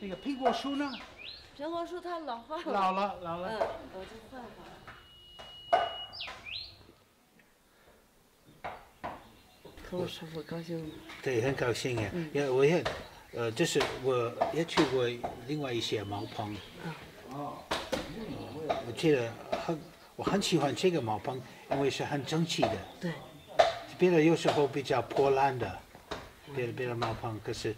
那个苹果树呢？苹果树它老化了。老了，老嗯，了。我就换换。可我师傅高兴吗？对，很高兴呀，嗯也我也，呃，就是我也去过另外一些茅棚，啊我觉得很，我很喜欢这个茅棚，因为是很整齐的，对，别的有时候比较破烂的，别的别的茅棚，可是，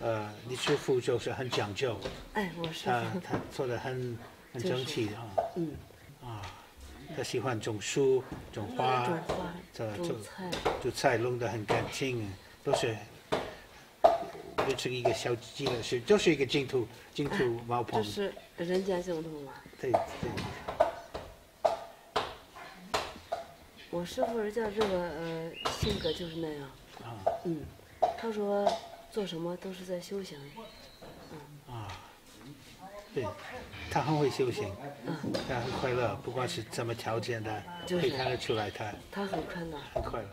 呃，你师傅就是很讲究，哎，我师他傅，他做的很很就是整齐啊。嗯，啊，他喜欢种树、种花、种花、这这种菜，种菜弄得很干净，都是变成一个小鸡的，是就是一个净土净土茅棚。这，是人间净土嘛。对对，我师傅人家这个呃性格就是那样，啊。嗯，他说做什么都是在修行，啊，对，他很会修行，嗯，他很快乐，不管是怎么条件的，就是可以看得出来他他很快乐。很快乐。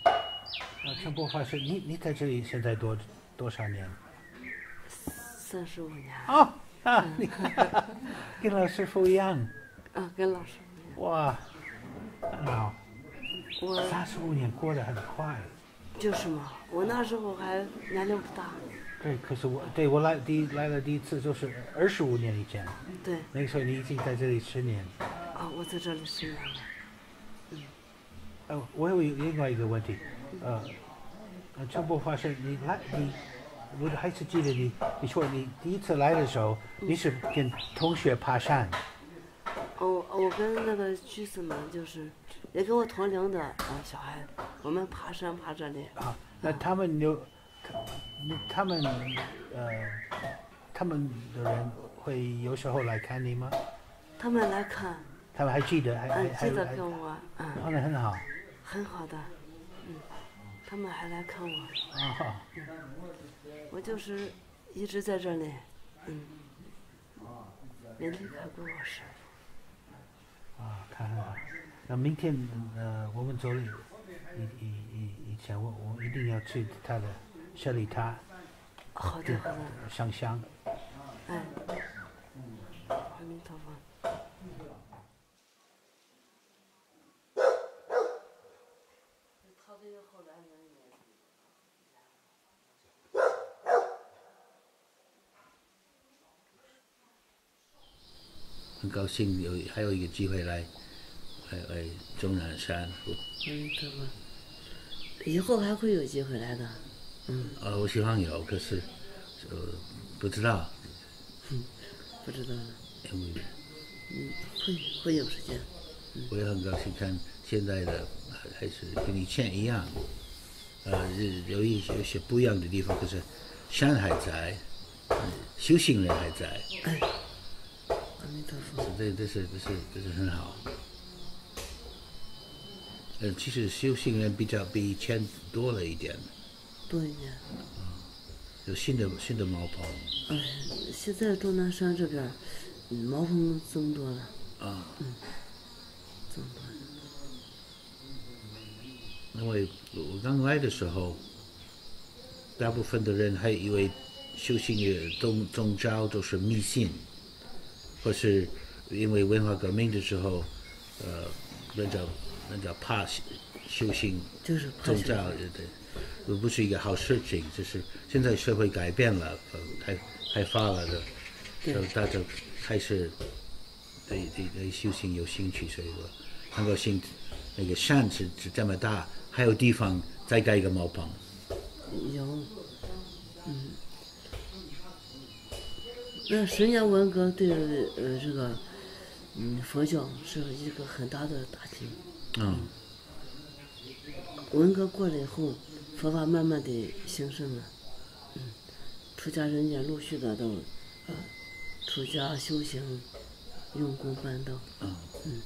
啊，陈伯法师你你在这里现在多多少年？三十五年，哦啊，你 跟老师傅一样，啊，跟老师。哇，很好，我三十五年过得很快。就是嘛，我那时候还年龄不大，对，可是我对我来第一来了第一次就是二十五年以前，对，那个时候你已经在这里十年。啊，我在这里十年了。呃，我有另外一个问题，呃，呃，陈伯华是你来你，我还是记得你，你说你第一次来的时候，你是跟同学爬山，哦，我跟那个居士们就是，也跟我同龄的啊小孩，我们爬山爬这里，啊，那他们有，他们呃，他们的人会有时候来看你吗？他们来看，他们还记得，还还嗯，还还记得跟，我，嗯，哦，那很好，很好的，嗯，他们还来看我，啊，我就是一直在这里，嗯，没离开过我师傅。啊，他很好。那明天呃，我们走了以以以以前，我我一定要去他的设立他，好的，好的，上香。哎，高兴有还有一个机会来来来终南山，嗯，对吧。以后还会有机会来的，嗯，呃，我希望有，可是呃不知道，嗯不知道呢，因为嗯，会会有时间。我也很高兴看现在的还还是跟以前一样，呃，有一有些不一样的地方，可是山还在，嗯修行人还在，哎，这这是这是这是很好。呃，其实修行人比较比以前多了一点，多一点。有新的新的茅棚哎，现在终南山这边儿，嗯，茅棚增多了，啊，增多了。因为我刚来的时候，大部分的人还以为修行的宗宗教都是迷信，或是因为文化革命的时候，呃，那叫那叫怕修修行就是宗教，对，不是一个好事情。就是现在社会改变了，呃，开开发了的，对就大家开始对对对修行有兴趣，所以我很高兴，那个山是是这么大，还有地方再盖一个茅棚。有，嗯。那十年文革对呃这个嗯佛教是一个很大的打击。嗯，文革过了以后，佛法慢慢的兴盛了，嗯，出家人也陆续的都呃出家修行，用功办道。嗯嗯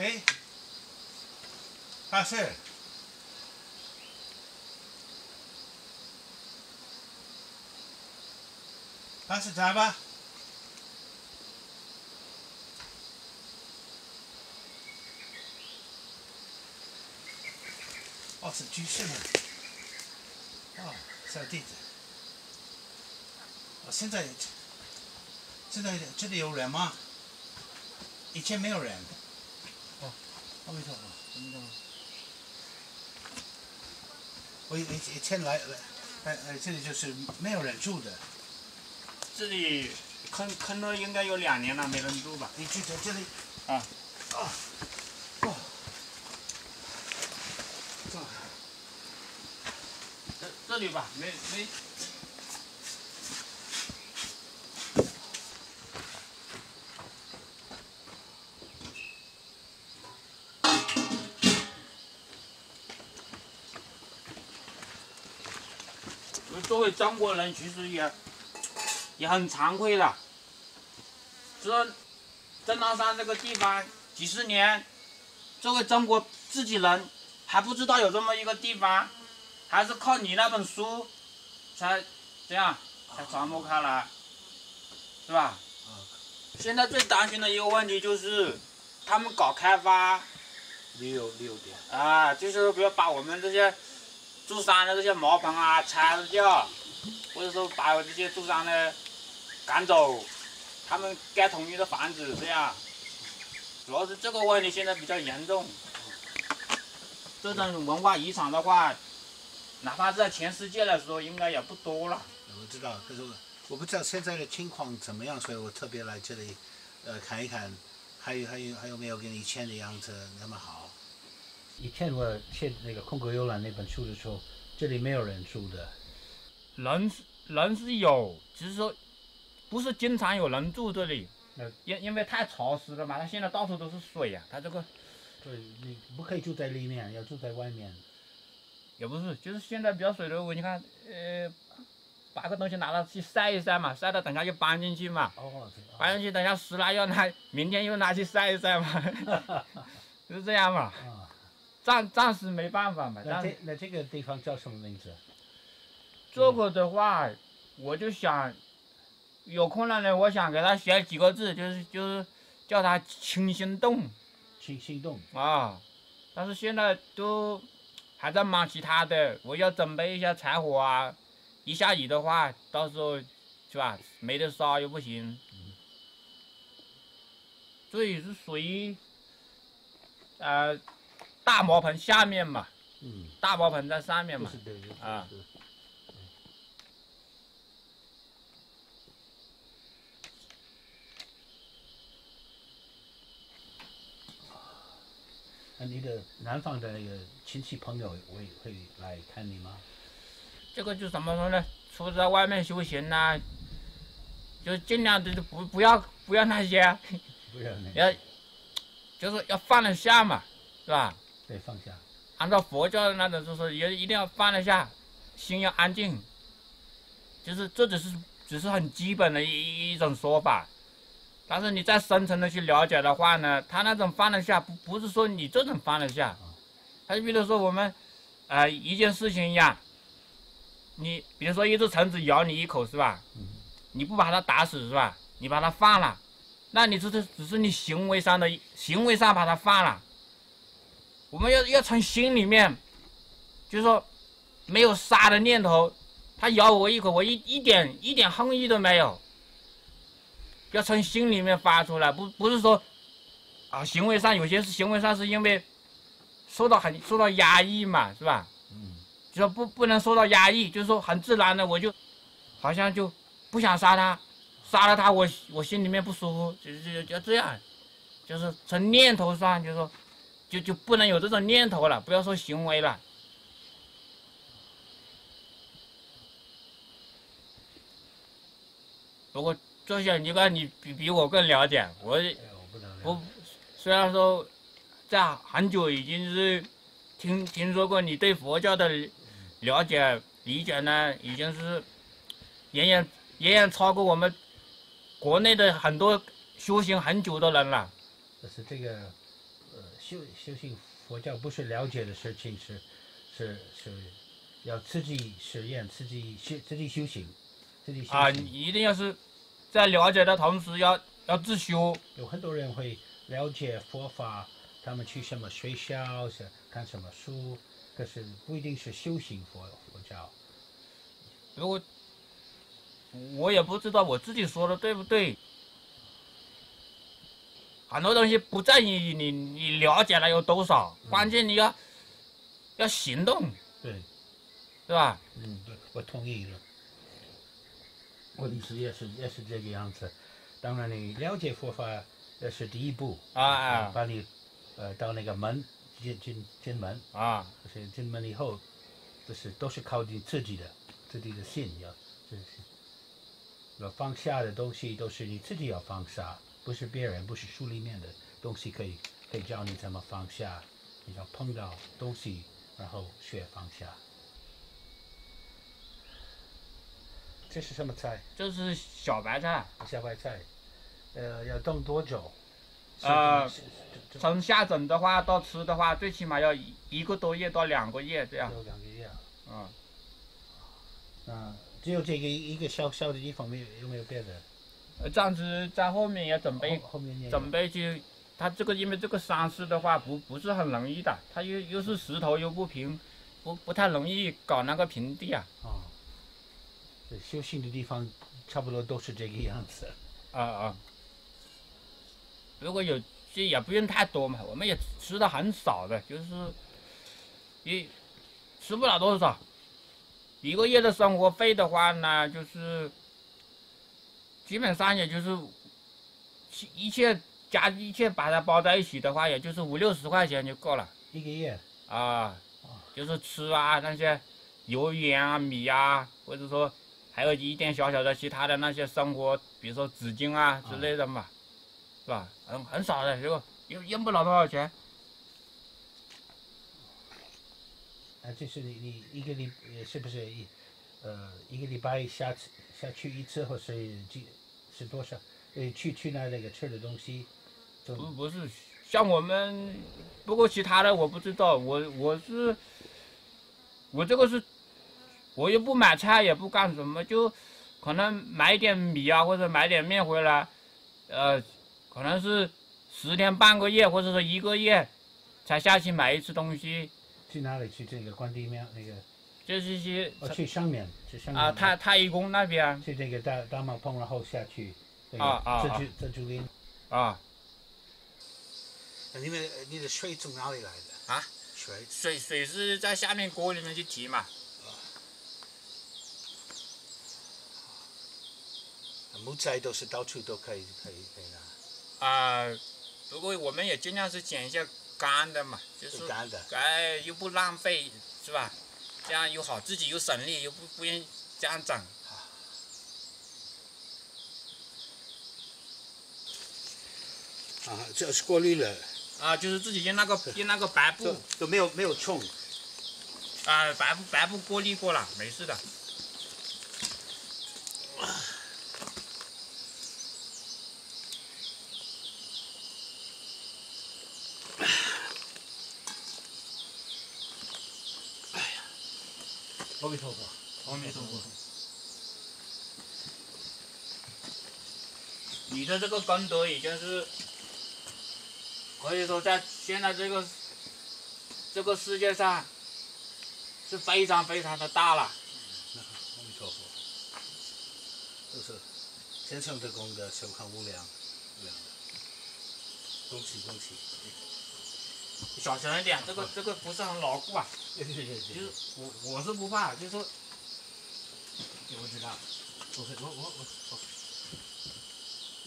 哎，大师，大师在吧？哦，是居士们。哦，小弟子。哦，现在现在这里有人吗？以前没有人。哦，阿弥陀佛，阿弥陀佛。我以以前来来，哎哎，这里就是没有人住的。这里坑坑了应该有两年了，没人住吧？你住在这里？啊。哦。哦。这这里吧，没没。作为中国人，其实也也很惭愧的。这正南山这个地方几十年，作为中国自己人还不知道有这么一个地方，还是靠你那本书才这样才传播开来，是吧？现在最担心的一个问题就是他们搞开发，六六点啊，就是比如把我们这些。住山的这些茅棚啊，拆掉，或者说把这些住商呢赶走，他们盖统一的房子，这样，主要是这个问题现在比较严重。这种文化遗产的话，哪怕是在全世界来说，应该也不多了。我知道，可是我不知道现在的情况怎么样，所以我特别来这里，呃，看一看，还有还有还有没有跟以前的样子那么好。以前我写那个《空格游览》那本书的时候，这里没有人住的。人是人是有，只是说不是经常有人住这里。因因为太潮湿了嘛，它现在到处都是水呀，它这个。对，你不可以住在里面，要住在外面。也不是，就是现在比较水的，我你看，呃，把个东西拿到去晒一晒嘛，晒了等下就搬进去嘛。哦。搬进去，等下湿了又拿，明天又拿去晒一晒嘛。就是这样嘛。啊。暂暂时没办法嘛。那这那这个地方叫什么名字？这个的话，我就想有空了呢，我想给他写几个字，就是就是叫他清心动。清心动。啊，但是现在都还在忙其他的，我要准备一下柴火啊。一下雨的话，到时候是吧？没得烧又不行。这也是属于呃。大茅棚下面嘛，嗯，大茅棚在上面嘛，啊。那你的南方的那个亲戚朋友会会来看你吗？这个就怎么说呢？除在外面修行呐，就尽量的不不要不要那些，不要那要，就是要放得下嘛，是吧？对，放下。按照佛教的那种，就是也一定要放得下，心要安静。就是这只是只是很基本的一一种说法，但是你再深层的去了解的话呢，他那种放得下，不不是说你这种放得下。他就比如说我们，呃，一件事情一样，你比如说一只虫子咬你一口是吧？你不把它打死是吧？你把它放了，那你这是只是你行为上的行为上把它放了。我们要要从心里面，就是说，没有杀的念头，他咬我一口，我一一点一点恨意都没有。要从心里面发出来，不不是说，啊，行为上有些是行为上是因为受到很受到压抑嘛，是吧？嗯。就说不不能受到压抑，就是说很自然的，我就，好像就不想杀他，杀了他我我心里面不舒服，就就就这样，就是从念头上就是说。就就不能有这种念头了，不要说行为了。不过这些你看，你比比我更了解，我我虽然说在很久已经是听听说过你对佛教的了解理解呢，已经是远远远远超过我们国内的很多修行很久的人了。就是这个。呃，修修行佛教不是了解的事情，是是是要自己实验，自己修自己修行，自己修啊，行。你一定要是在了解的同时要要自修。有很多人会了解佛法，他们去什么学校是看什么书，可是不一定是修行佛佛教。如果我也不知道我自己说的对不对，很多东西不在于你你了解了有多少，关键你要要行动，对，对吧？嗯，对，我同意了。我的意思也是也是这个样子。当然，你了解佛法也是第一步啊啊把你呃到那个门进进进门，啊，就是进门以后，就是都是靠你自己的自己的心要，就是要放下的东西都是你自己要放下，不是别人，不是书里面的东西可以可以教你怎么放下，你要碰到东西，然后学放下。这是什么菜？这是小白菜，小白菜，呃，要冻多久？呃是，是是从下种的话到吃的话，最起码要一一个多月到两个月这样。有两个月啊。嗯，啊只有这个一个小小的地方，没有有没有别的？呃这样子在后面也准备后后面准备去，它这个因为这个山势的话不不是很容易的，它又又是石头又不平，不不太容易搞那个平地啊。啊，对修行的地方差不多都是这个样子。啊啊！如果有这也不用太多嘛，我们也吃的很少的，就是也吃不了多少。一个月的生活费的话呢，就是基本上也就是一一切加一切把它包在一起的话，也就是五六十块钱就够了一个月啊。就是吃啊那些油盐啊米啊，或者说还有一点小小的其他的那些生活，比如说纸巾啊之类的嘛，是吧？很很少的，这个用用不了多少钱。啊，就是你你一个礼呃是不是一呃一个礼拜下次下去一次，或是几是多少？呃，去去那那个吃的东西，就不不是像我们，不过其他的我不知道，我我是我这个是，我又不买菜也不干什么，就可能买点米啊或者买点面回来，呃，可能是十天半个月或者说一个月才下去买一次东西，去哪里？去这个关帝庙那个？就是一些哦，去上面，去上面啊太太乙宫那边去这个大大马棚，然后下去啊啊啊自主自主林。啊你们你的水从哪里来的？啊，水水水是在下面锅里面去提嘛，木材都是到处都可以可以可以拿，啊、不过我们也尽量是捡一些干的嘛，就是是干的。哎又不浪费，是吧？这样又好，自己又省力，又不不愿意这样整。啊，这是过滤了，啊，就是自己用那个用那个白布都没有没有冲。啊，白布白布过滤过了，没事的。阿弥陀佛。阿弥陀佛。你的这个功德已经是可以说在现在这个这个世界上是非常非常的大了。阿弥陀佛。就是天上的功德，手看无量，无量的。恭喜恭喜！小声一点，这个这个不是很牢固啊。对对对对就是我我是不怕，就是说我知道。我我我我我。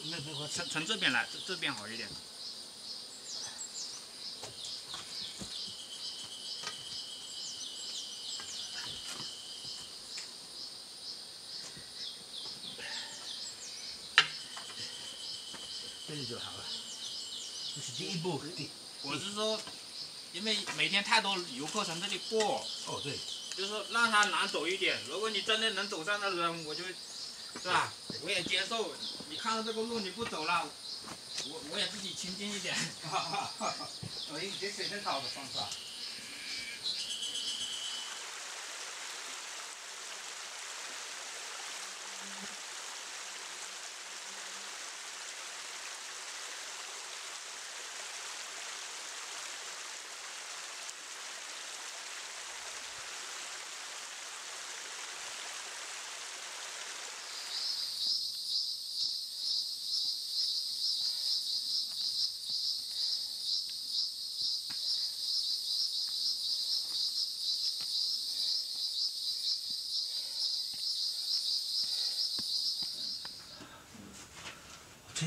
那那我从从这边来，这这边好一点。这里就好了。这是第一步，第我是说，因为每天太多游客从这里过，哦对，就是说让他难走一点。如果你真的能走上的人，我就，是吧？我也接受。你看到这个路你不走了，我我也自己清静一点。我这是很好的方法。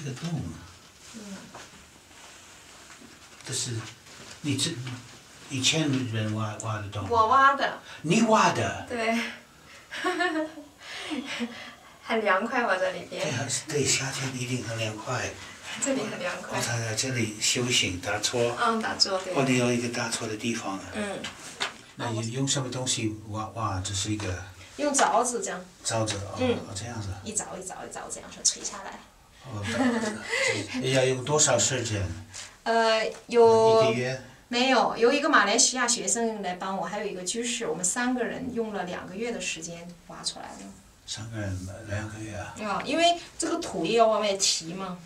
个洞，这是你这以前人挖挖的洞，我挖的，你挖的，对，很凉快吧这里对边，啊，对，夏天一定很凉快。这里很凉快我。才在这里修行打坐，嗯，打坐对。或者有一个打坐的地方。嗯，那你用什么东西挖挖？这是一个用凿子这样凿子哦，嗯哦这样子。一凿一凿一凿这样子锤下来。要用多少时间？呃，一有个月？没有？有一个马来西亚学生来帮我，还有一个居士，我们三个人用了两个月的时间挖出来的。三个人两个月啊。啊，因为这个土也要往外提嘛。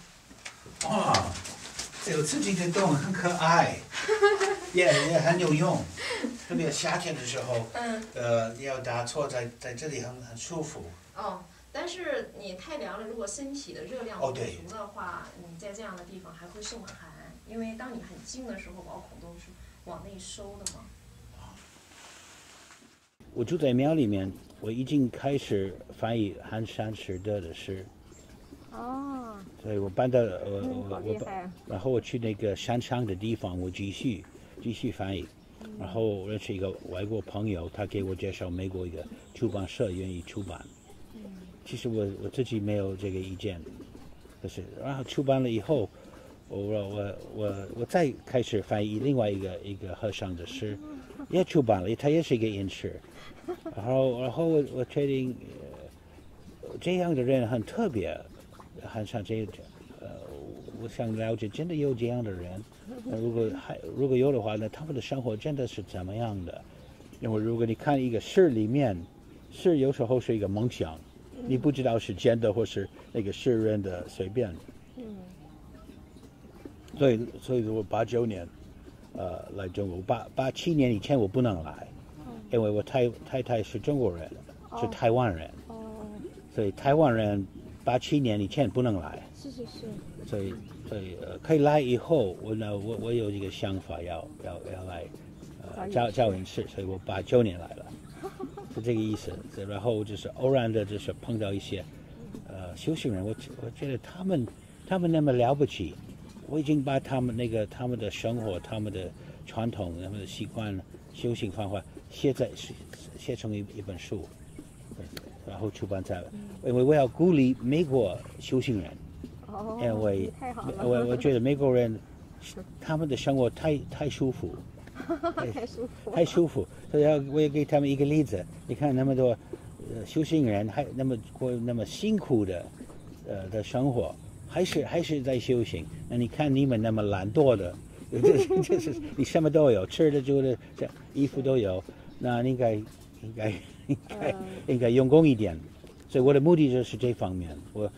哇，有自己的洞很可爱，也也很有用。特别夏天的时候，嗯。呃，你要打坐在在这里很很舒服。哦，但是你太凉了，如果身体的热量不足的话，你在这样的地方还会受寒，因为当你很静的时候，毛孔都是往内收的嘛。我住在庙里面，我已经开始翻译寒山拾得的诗，哦，所以我搬到我我厉害啊！然后我去那个山上的地方，我继续继续翻译。然后我认识一个外国朋友，他给我介绍美国一个出版社愿意出版。其实我我自己没有这个意见，可是然后出版了以后，我我我我再开始翻译另外一个一个和尚的诗，也出版了，他也是一个隐士。然后然后我我确定，呃，这样的人很特别，很像这呃，我想了解，真的有这样的人？如果还如果有的话，那他们的生活真的是怎么样的？因为如果你看一个诗里面，诗有时候是一个梦想，你不知道是真的或是那个诗人的随便。嗯，所以，所以我八九年，呃，来中国。八八七年以前我不能来，因为我太太太是中国人，是台湾人，哦，所以台湾人八七年以前不能来。是是是，所以所以呃，可以来以后，我呢，我我有一个想法要要要来呃教教演教演室，所以我八九年来了，是这个意思。然后就是偶然的，就是碰到一些呃修行人，我我觉得他们他们那么了不起，我已经把他们那个他们的生活、他们的传统、他们的习惯、修行方法写在写写成一一本书，然后出版在，因为我要鼓励美国修行人。哦，因为我我觉得美国人他们的生活太太舒服，太舒服，太舒服。所以要我也给他们一个例子，你看那么多呃修行人还那么过那么辛苦的呃的生活，还是还是在修行。那你看你们那么懒惰的，这这是你什么都有，吃的住的这衣服都有，那应该应该应该应该用功一点。所以我的目的就是这方面，我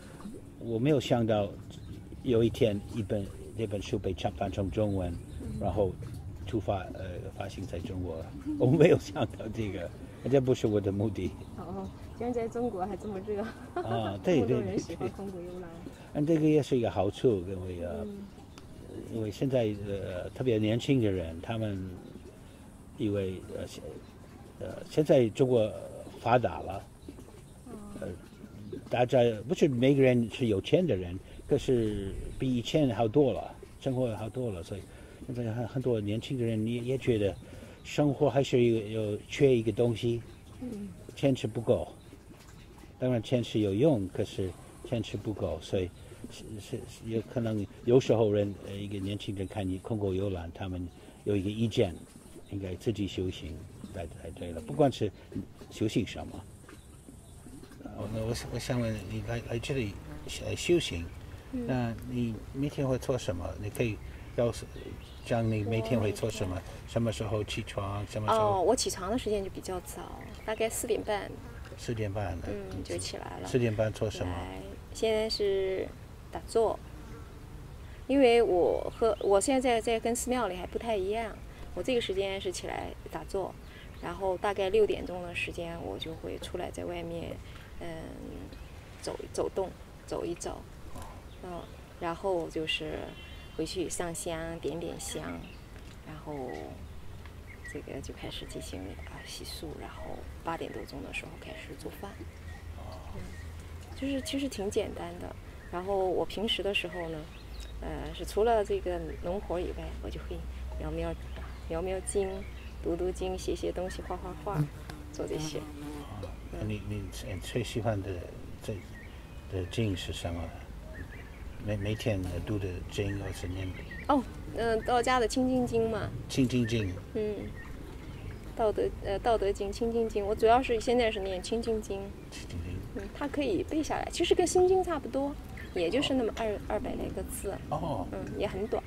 我没有想到有一天一本这本书被翻成中文，然后出发呃发行在中国，我没有想到这个，这不是我的目的。哦，居然在中国还这么热，啊，对对对对，人喜欢空谷幽兰，嗯，这个也是一个好处，因为呃，嗯。因为现在呃特别年轻的人，他们因为呃现呃现在中国发达了，呃，大家不是每个人是有钱的人，可是比以前好多了，生活好多了，所以现在很很多年轻的人也也觉得生活还是有有缺一个东西，嗯钱是不够。当然钱是有用，可是坚持不够，所以是是是有可能有时候人呃一个年轻人看你空口游览，他们有一个意见，应该自己修行才才对了，不管是修行什么。那我我我想问你来来这里来修行，那你每天会做什么？你可以告诉讲你每天会做什么？什么时候起床？什么时候哦，候我起床的时间就比较早，大概四点半，四点半的？嗯，就起来了。四点半做什么？来，现在是打坐，因为我和我现在在跟寺庙里还不太一样，我这个时间是起来打坐，然后大概六点钟的时间我就会出来在外面，嗯，走走动，走一走，嗯，然后就是回去上香点点香，然后这个就开始进行啊洗漱，然后八点多钟的时候开始做饭。嗯就是其实挺简单的。然后我平时的时候呢，呃，是除了这个农活以外，我就会描描描描经、读读经、写写东西、画画画，做这些。那你你最最喜欢的这的经是什么？每每天读的经或是念哦，嗯、道家的《清净经》嘛，清净经。嗯，道德呃《道德经》《清净经》，我主要是现在是念《清净经》，清净经。嗯，它可以背下来，其实跟《心经》差不多，也就是那么二二百来个字，哦，嗯，也很短，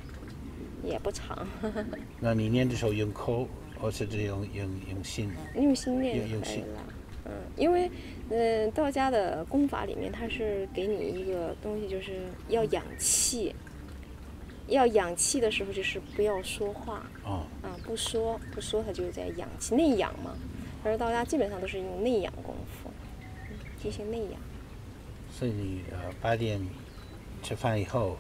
也不长，那你念的时候用口，或是只用用用心？用心念用用心。了。嗯，因为嗯、道家的功法里面，它是给你一个东西，就是要养气。要养气的时候，就是不要说话哦，啊，不说不说，它就在养气，内养嘛。而道家基本上都是用内养功夫，嗯进行内养。所以你呃八点吃饭以后，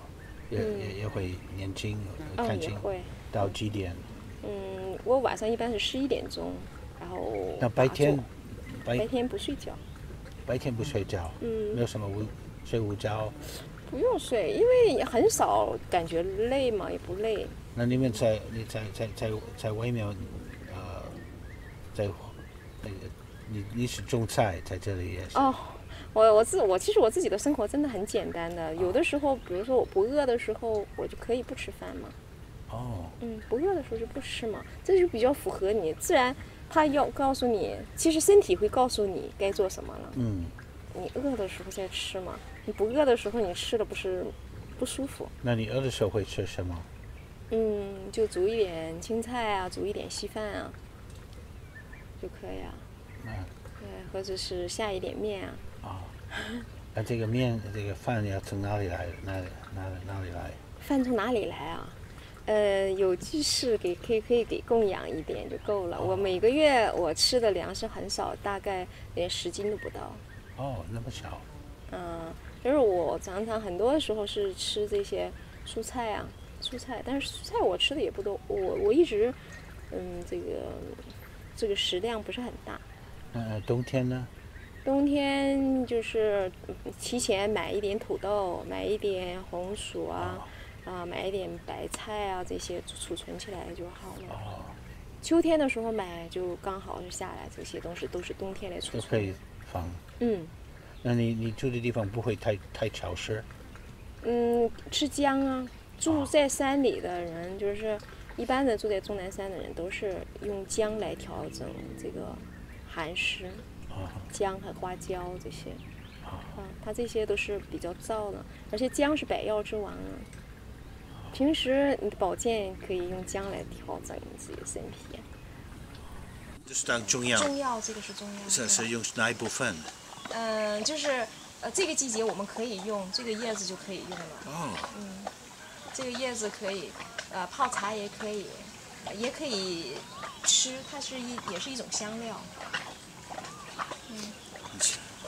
也、嗯也也会念经、呃嗯，看经，也会。到几点？嗯，我晚上一般是十一点钟，然后那白天白白天不睡觉，白天不睡觉，嗯没嗯，有什么午睡午觉。不用睡，因为很少感觉累嘛，也不累。那你们在你在在在在外面，呃，在那个你你是种菜，在这里也是。哦，我我自我其实我自己的生活真的很简单的，有的时候，比如说我不饿的时候，我就可以不吃饭嘛。哦，嗯，不饿的时候就不吃嘛，这就比较符合你自然。他要告诉你，其实身体会告诉你该做什么了。嗯，你饿的时候再吃嘛，你不饿的时候你吃的不是不舒服。那你饿的时候会吃什么？嗯，就煮一点青菜啊，煮一点稀饭啊，就可以啊。嗯对，或者是下一点面啊。啊、那这个面这个饭要从哪里来？哪里哪里哪里来？饭从哪里来啊？呃，有鸡翅给可以可以给供养一点就够了。我每个月我吃的粮食很少，大概连十斤都不到。哦，那么少。嗯，就是我常常很多时候是吃这些蔬菜啊，蔬菜，但是蔬菜我吃的也不多，我我一直嗯这个这个食量不是很大。那、呃、冬天呢？冬天就是嗯提前买一点土豆，买一点红薯啊，啊，买一点白菜啊，这些储储存起来就好了。哦，秋天的时候买就刚好是下来，这些东西都是冬天来储都可以存。放。嗯那你你住的地方不会太太潮湿？嗯，吃姜啊，住在山里的人，就是一般的住在终南山的人，都是用姜来调整这个寒湿。啊、姜和花椒这些，啊，它这些都是比较燥的，而且姜是百药之王啊。平时你的保健可以用姜来调整你自己的身体。这是当中药中药这个是中药，是是用哪一部分？嗯，就是呃这个季节我们可以用这个叶子就可以用了，哦，嗯，这个叶子可以呃泡茶也可以，呃也可以吃，它是一也是一种香料。嗯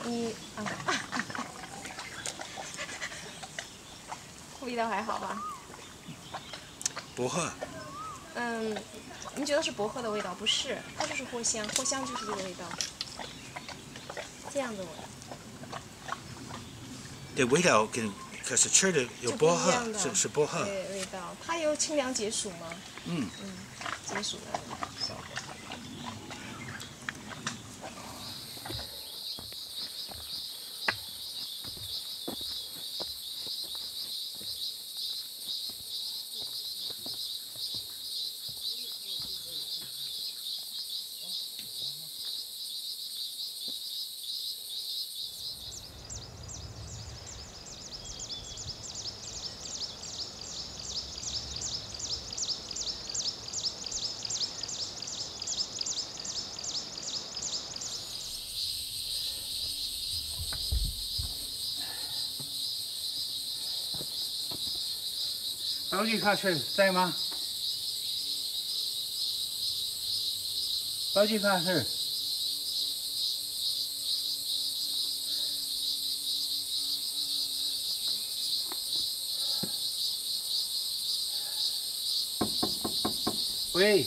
你啊，味道还好吧？薄荷。嗯，你觉得是薄荷的味道？不是，它就是藿香，藿香就是这个味道，这样的味，对味道跟可是吃的有薄荷，是是薄荷。对味道，它有清凉解暑吗，嗯，嗯，解暑的高级法师在吗？高级法师，喂。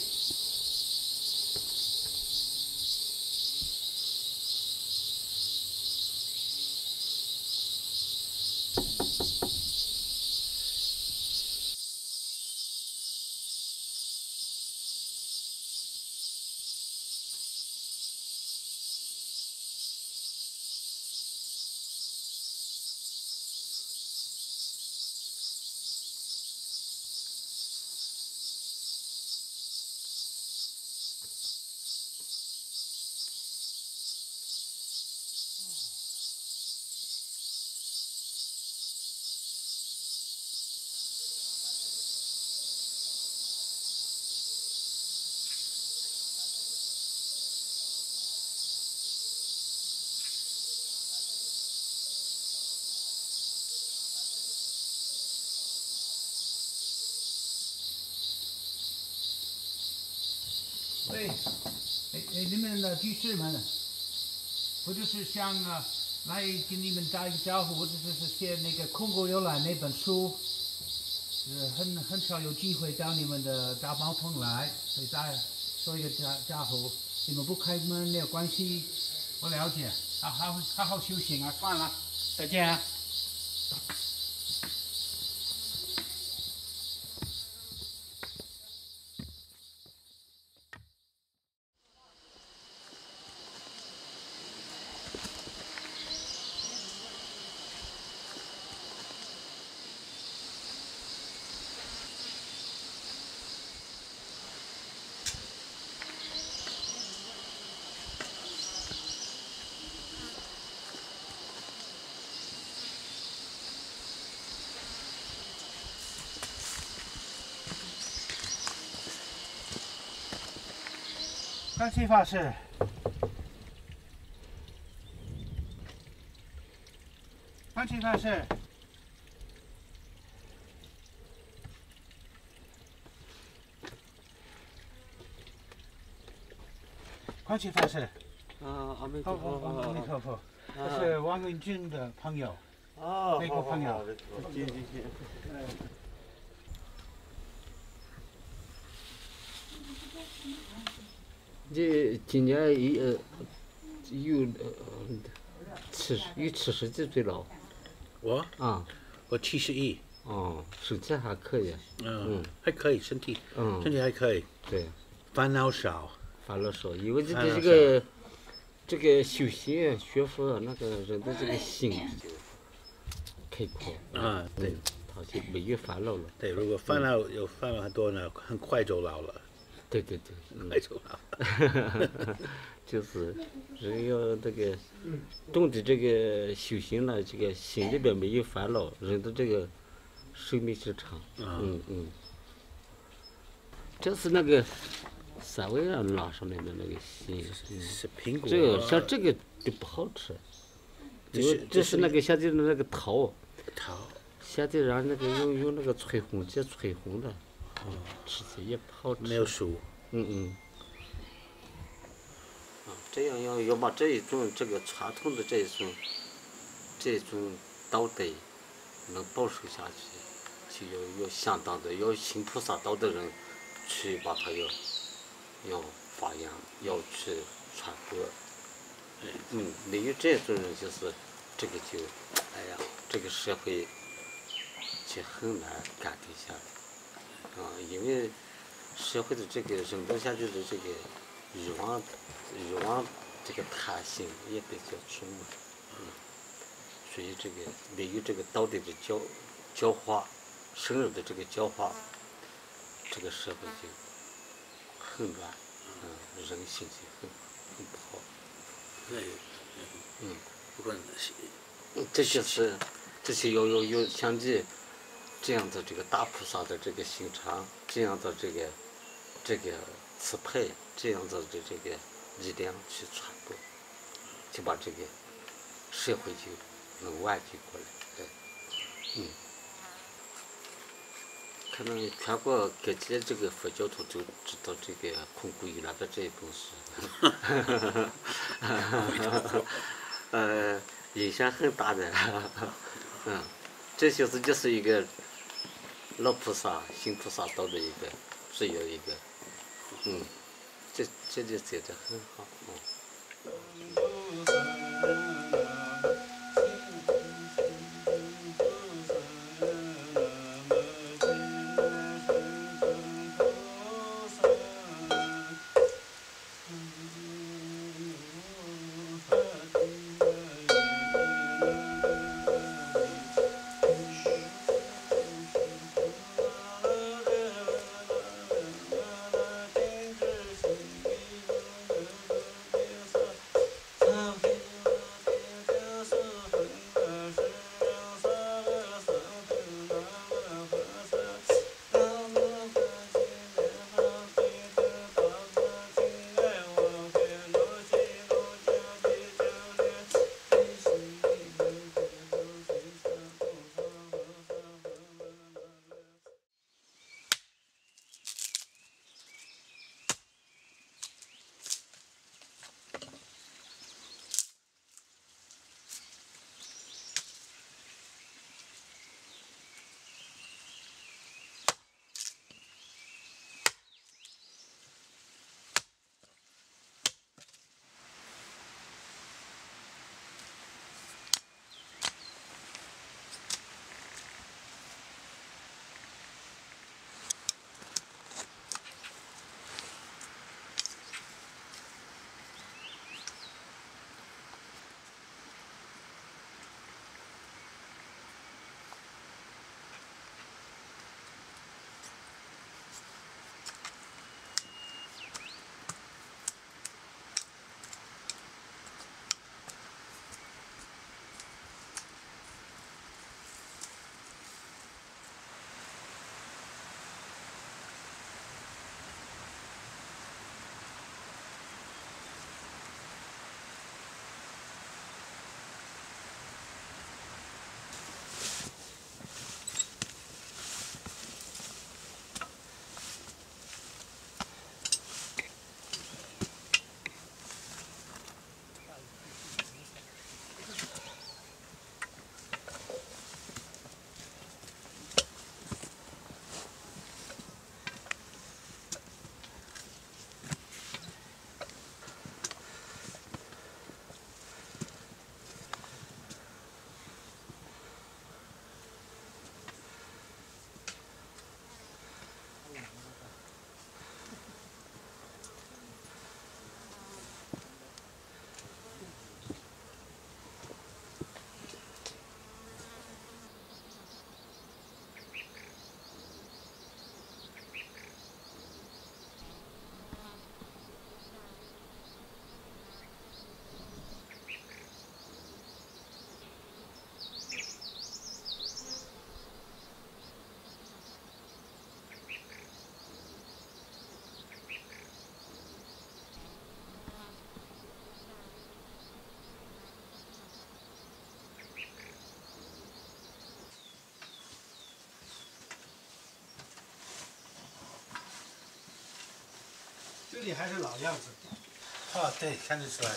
喂，哎哎，你们的居士们，我就是想啊来跟你们打一个招呼，我只是写那个《空谷幽兰》那本书，是很很少有机会到你们的大茅棚来，所以再说一个招招呼。你们不开门没有关系，我了解，好好好好修行啊，算了，再见啊。关系法师，啊，阿弥陀佛，阿弥陀佛，这啊是王文俊的朋友。啊，美国朋友这今年一呃有呃七十有七十几岁了我？啊，我七十一，哦，身体还可以，嗯，还可以，身体嗯身嗯，体还可以，对，烦恼少。烦恼少，因为这个这个这个修行学佛那个人的这个心开阔，啊，对嗯，他就没有烦恼了，对，如果烦恼有烦恼很多呢，很快就老了，对对对，没错 就是人要这个懂得这个修行了，这个心里边没有烦恼，人的这个寿命是长。啊。嗯嗯。这是那个三味啊拉上来的那个心，嗯。是苹果。这个像这个就不好吃，这因为是这是那个现在的那个桃，桃，现在让那个用用那个催红剂催红的，吃起也不好吃。没有熟。嗯嗯。啊，这样要要把这一种这个传统的这一种这种道德能保守下去，就要要相当的要行菩萨道的人去把它要要发扬，要去传播。嗯，没有这种人，就是这个就，哎呀，这个社会就很难安定下来。啊，因为社会的这个人的下去的这个欲望，欲望这个贪心也比较重嘛，嗯，所以这个没有这个道德的教教化，深入的这个教化，这个社会就很乱，嗯，人心就很很不好。对，嗯，不管是这些是，这些要要要像你这样的这个大菩萨的这个心肠，这样的这个这个慈悲，这样子的这个力量去传播，就把这个社会就能挽救过来。嗯。可能全国各地这个佛教徒都知道这个空谷雨那个这一东西，呃，影响很大的，嗯，这就是就是一个老菩萨、新菩萨都的一个只有一个，嗯，这这就写的很好，嗯。这里还是老样子。啊，对，看得出来。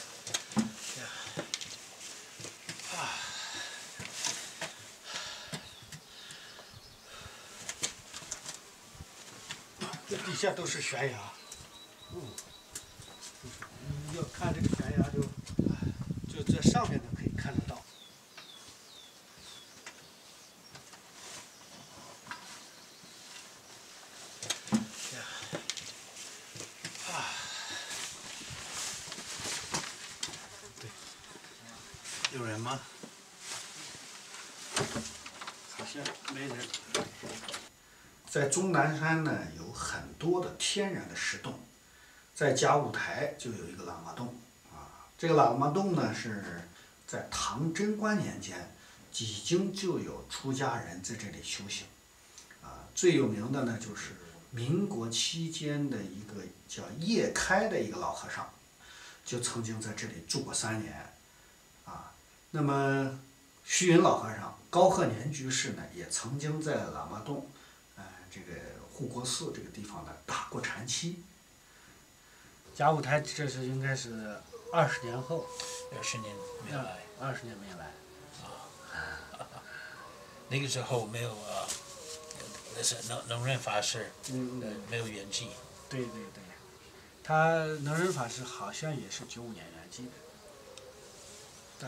这底下都是悬崖。嗯。你要看这个悬崖就，就在上面的可以看得到。有人吗？好像没人。在终南山呢，有很多的天然的石洞，在甲午台就有一个喇嘛洞啊。这个喇嘛洞呢，是在唐贞观年间，已经就有出家人在这里修行啊。最有名的呢，就是民国期间的一个叫叶开的一个老和尚，就曾经在这里住过三年啊。那么虚云老和尚、高鹤年居士呢，也曾经在喇嘛洞。这个护国寺这个地方呢打过禅期。甲午台这是应该是二十年后，二十年没有来，二十年没来。啊那个时候没有啊，那是能能人法师，嗯呃，没有圆寂。对对对，他能人法师好像也是九五年圆寂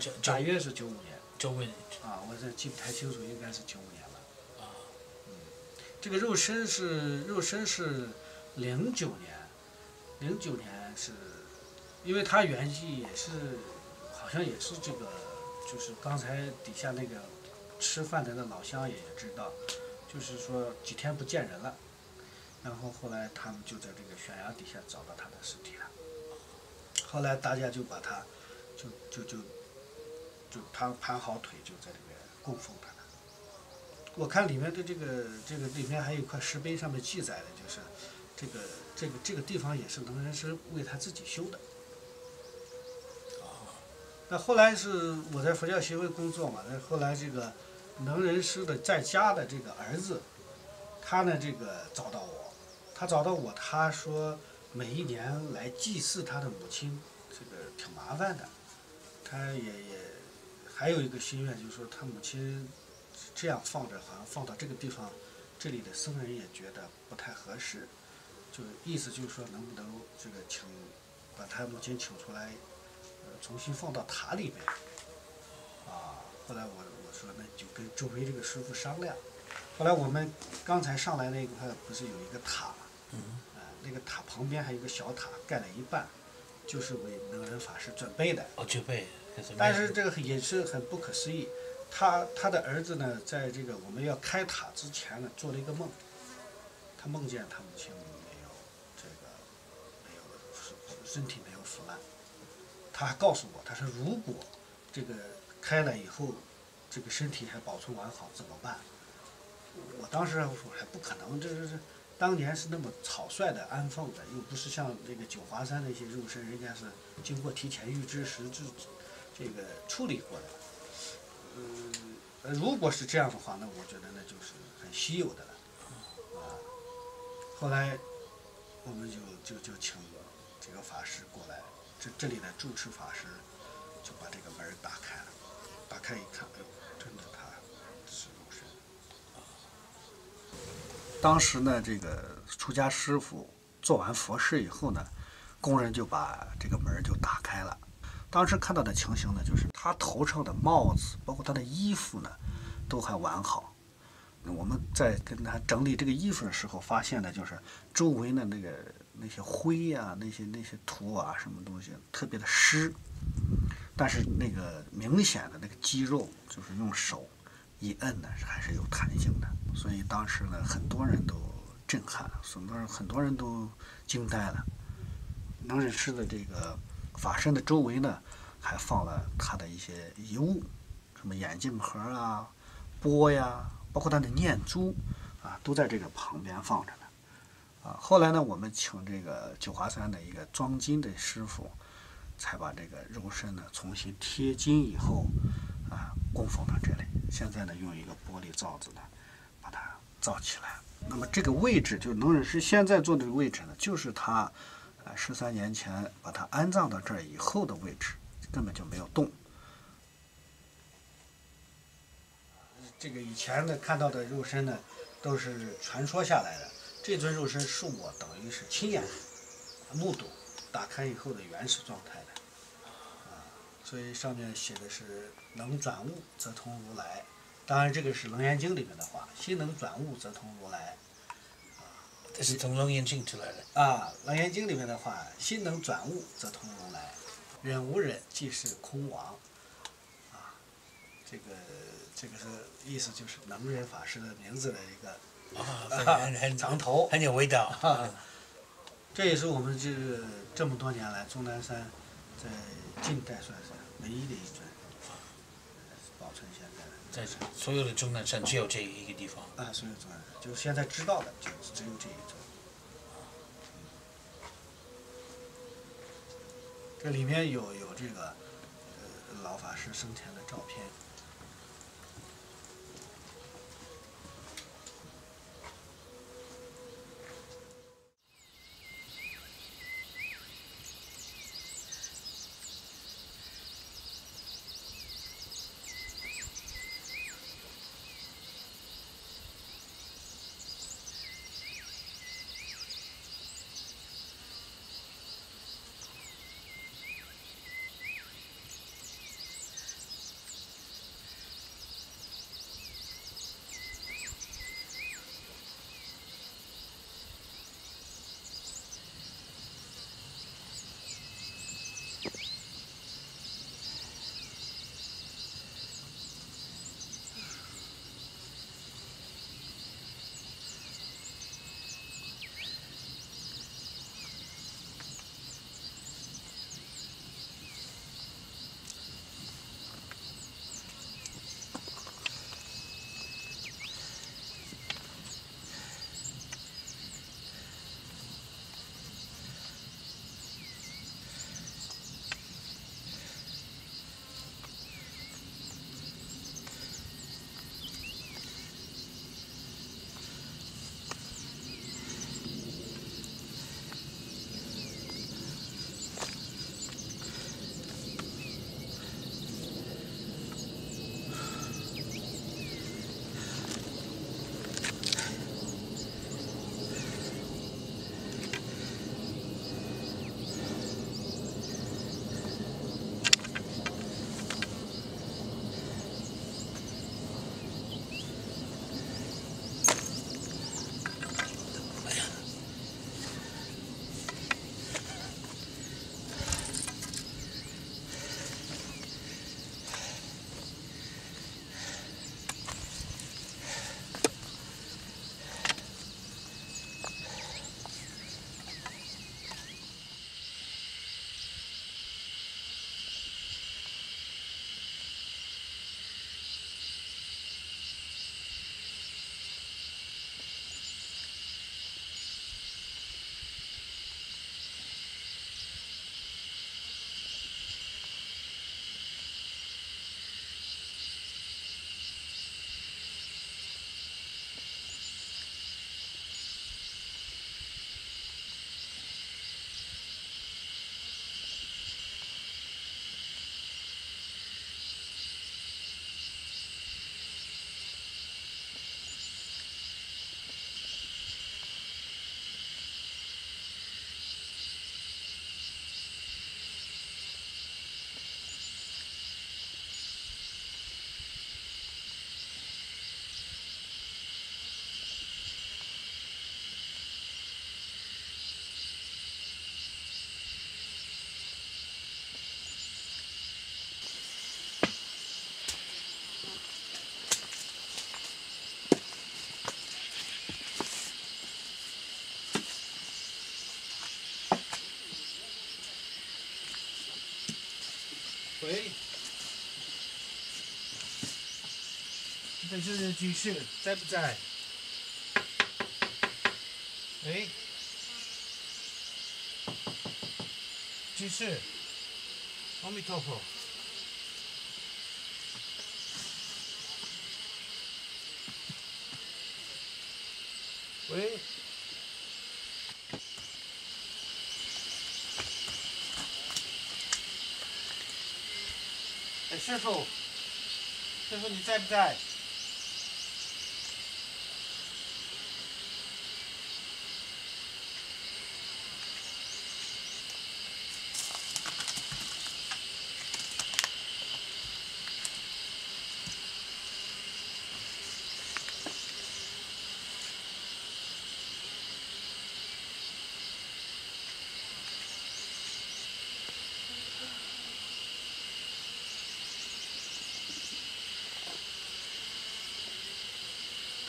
的，大约是九五年周问啊，我这记不太清楚，应该是九五年这个肉身是肉身是零九年，零九年是，因为他圆寂也是，好像也是这个，就是刚才底下那个吃饭的那老乡也知道，就是说几天不见人了。然后后来他们就在这个悬崖底下找到他的尸体了。后来大家就把他，就就就，就他盘好腿就在这边供奉他。我看里面的这个这个里面还有一块石碑，上面记载的就是，这个这个这个地方也是能人师为他自己修的。那后来是我在佛教协会工作嘛，那后来这个能人师的在家的这个儿子，他呢这个找到我，他找到我，他说每一年来祭祀他的母亲，这个挺麻烦的，他也也还有一个心愿，就是说他母亲这样放着，好像放到这个地方，这里的僧人也觉得不太合适，就意思就是说能不能这个请把他母亲请出来，呃，重新放到塔里面，啊，后来我我说那就跟周围这个师傅商量。后来我们刚才上来那一块不是有一个塔，嗯，啊，那个塔旁边还有一个小塔，盖了一半，就是为能人法师准备的。哦，就被，可是没但是这个也是很不可思议，他他的儿子呢，在这个我们要开塔之前呢，做了一个梦，他梦见他母亲没有这个没有身体没有腐烂，他还告诉我，他说如果这个开了以后，这个身体还保存完好怎么办？我当时说还不可能，这这这，当年是那么草率的安放的，又不是像那个九华山那些肉身，人家是经过提前预知时这这个处理过的。嗯，如果是这样的话，那我觉得那就是很稀有的了。啊，后来我们就就就请这个法师过来，这这里的住持法师就把这个门打开了，打开一看，哎呦，真的他是肉身。当时呢，这个出家师傅做完佛事以后呢，工人就把这个门就打开了。当时看到的情形呢，就是他头上的帽子，包括他的衣服呢，都还完好。我们在跟他整理这个衣服的时候，发现呢就是周围的那个那些灰呀、那些那些土啊，什么东西特别的湿，但是那个明显的那个肌肉，就是用手一摁呢，还是有弹性的。所以当时呢，很多人都震撼，很多人很多人都惊呆了。能人师的这个法身的周围呢，还放了他的一些遗物，什么眼镜盒啊、钵呀，包括他的念珠啊，都在这个旁边放着呢。啊，后来呢，我们请这个九华山的一个装金的师傅，才把这个肉身呢重新贴金以后，啊，供奉到这里。现在呢，用一个玻璃罩子呢，把它罩起来。那么这个位置，就是能人师现在坐的这个位置呢，就是他，呃，十三年前把他安葬到这儿以后的位置，根本就没有动。这个以前的看到的肉身呢，都是传说下来的。这尊肉身是我等于是亲眼目睹打开以后的原始状态的，啊，所以上面写的是“能转物则通如来”。当然，这个是《楞严经》里面的话，“心能转物则通如来”。这是从楞严经出来的。啊，《楞严经》里面的话，“心能转物则通如来，忍无忍即是空亡”。啊，这个这个是意思就是能忍法师的名字的一个啊，很很长头。很有味道。啊，这也是我们这个这么多年来终南山在近代算是唯一的一尊保存现在的。在所有的终南山只有这一个地方。啊，所有终南山就是现在知道的，就只有这一尊。这里面有有这个呃老法师生前的照片。这是居士，在不在？喂，居士，阿弥陀佛。喂。哎，师傅，师傅你在不在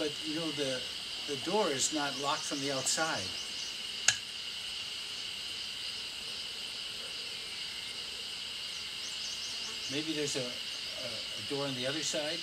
？But you know the the door is not locked from the outside. Maybe there's a, a, a door on the other side.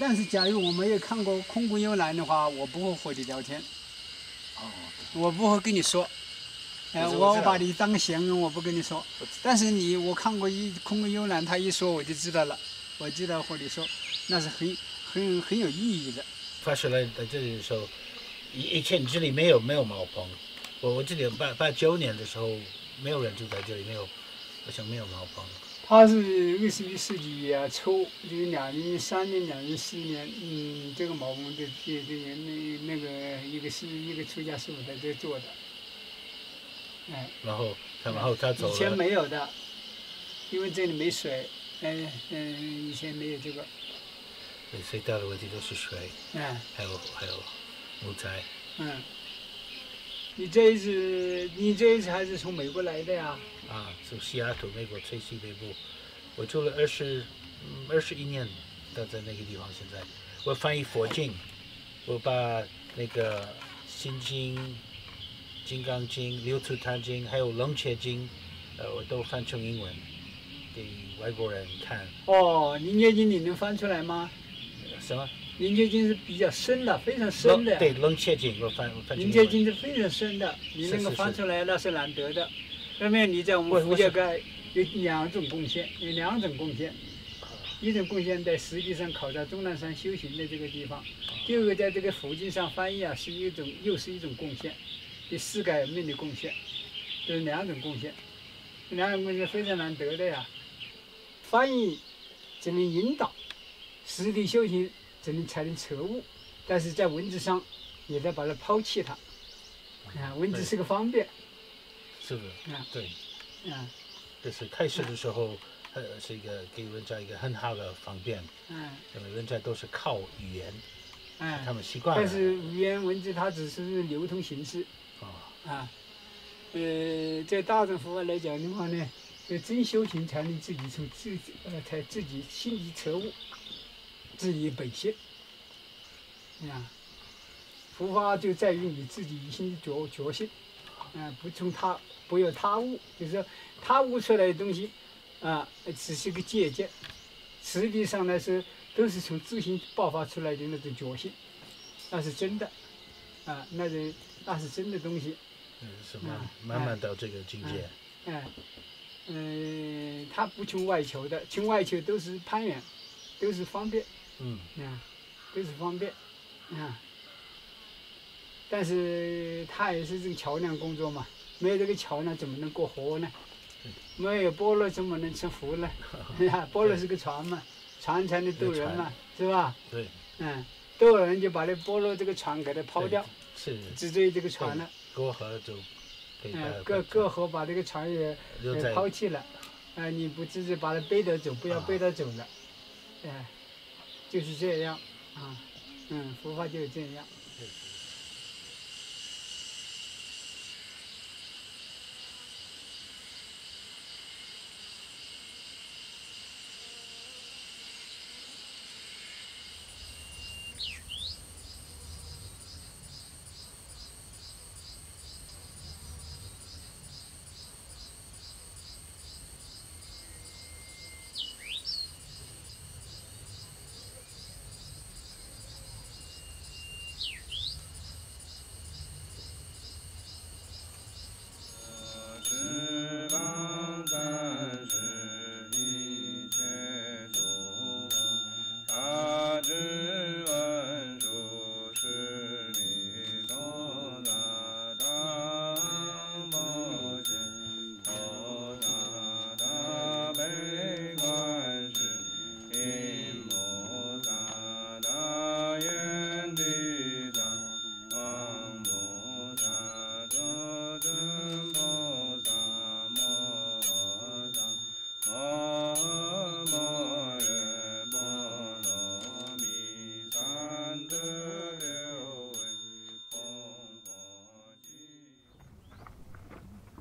但是假如我没有看过空谷幽兰的话，我不会和你聊天。哦，我不会跟你说，哎、我把你当闲人，我不跟你说。但是你我看过一空谷幽兰，他一说我就知道了，我知道和你说，那是很很很有意义的。发出来在这里的时候，以以前这里没有没有茅棚，我我这里八八九年的时候，没有人住在这里，没有，好像没有茅棚。他是二十一世纪啊初，就是两零三年、两零四年，嗯，这个茅棚的这这个那那个一个是一个出家师傅在这做的，哎，然后他然后他走以前，没有的，因为这里没水，嗯嗯，以前没有这个，最大的问题都是水，嗯还有还有木材。嗯。你这一次，你这一次还是从美国来的呀？啊，从西雅图，美国最西北部，我住了二十嗯二十一年，都在那个地方。现在我翻译佛经，我把那个《心经》《金刚经》《六祖坛经》还有《楞伽经》，呃，我都翻成英文给外国人看。哦，楞伽经你能翻出来吗？什么？楞伽经是比较深的，非常深的。对，《楞伽经》我翻我翻成灵觉英文。经是非常深的，你能够翻出来那是难得的。那么你在我我们佛教界有两种贡献，有两种贡献。一种贡献在实际上考察终南山修行的这个地方，第二个在这个佛经上翻译啊，是一种又是一种贡献，对世界人民的贡献，这是两种贡献，这两种贡献非常难得的呀。翻译只能引导，实地修行只能才能彻悟，但是在文字上也在把它抛弃它。啊，文字是个方便，是的啊，对，嗯，就是开始的时候，呃，是一个给人家一个很好的方便，嗯，因为人家都是靠语言，嗯。他，们习惯了。但是语言文字它只是流通形式。啊，啊，呃，在大乘佛法来讲的话呢，要，真修行才能自己从自己呃，才自己心里彻悟，自己本性，啊，佛法就在于你自己一心觉觉性，啊，不从他不有他悟，就是说他悟出来的东西，啊，只是个借鉴，实际上呢是都是从自心爆发出来的那种觉性，那是真的，啊，那是那是真的东西，嗯，是慢啊慢慢到这个境界。哎，嗯、他不求外求的，求外求都是攀缘，都是方便，嗯，啊，都是方便，啊。但是他也是这个桥梁工作嘛，没有这个桥梁怎么能过河呢？没有波罗怎么能成湖呢？波罗是个船嘛，船才能渡人嘛，是吧？对，嗯，渡人就把那波罗这个船给它抛掉，是只追这个船了。过河就可以把嗯，过过河把这个船也也抛弃了，啊，你不自己把它背着走，不要啊背着走了，哎，就是这样啊，嗯，佛法就是这样。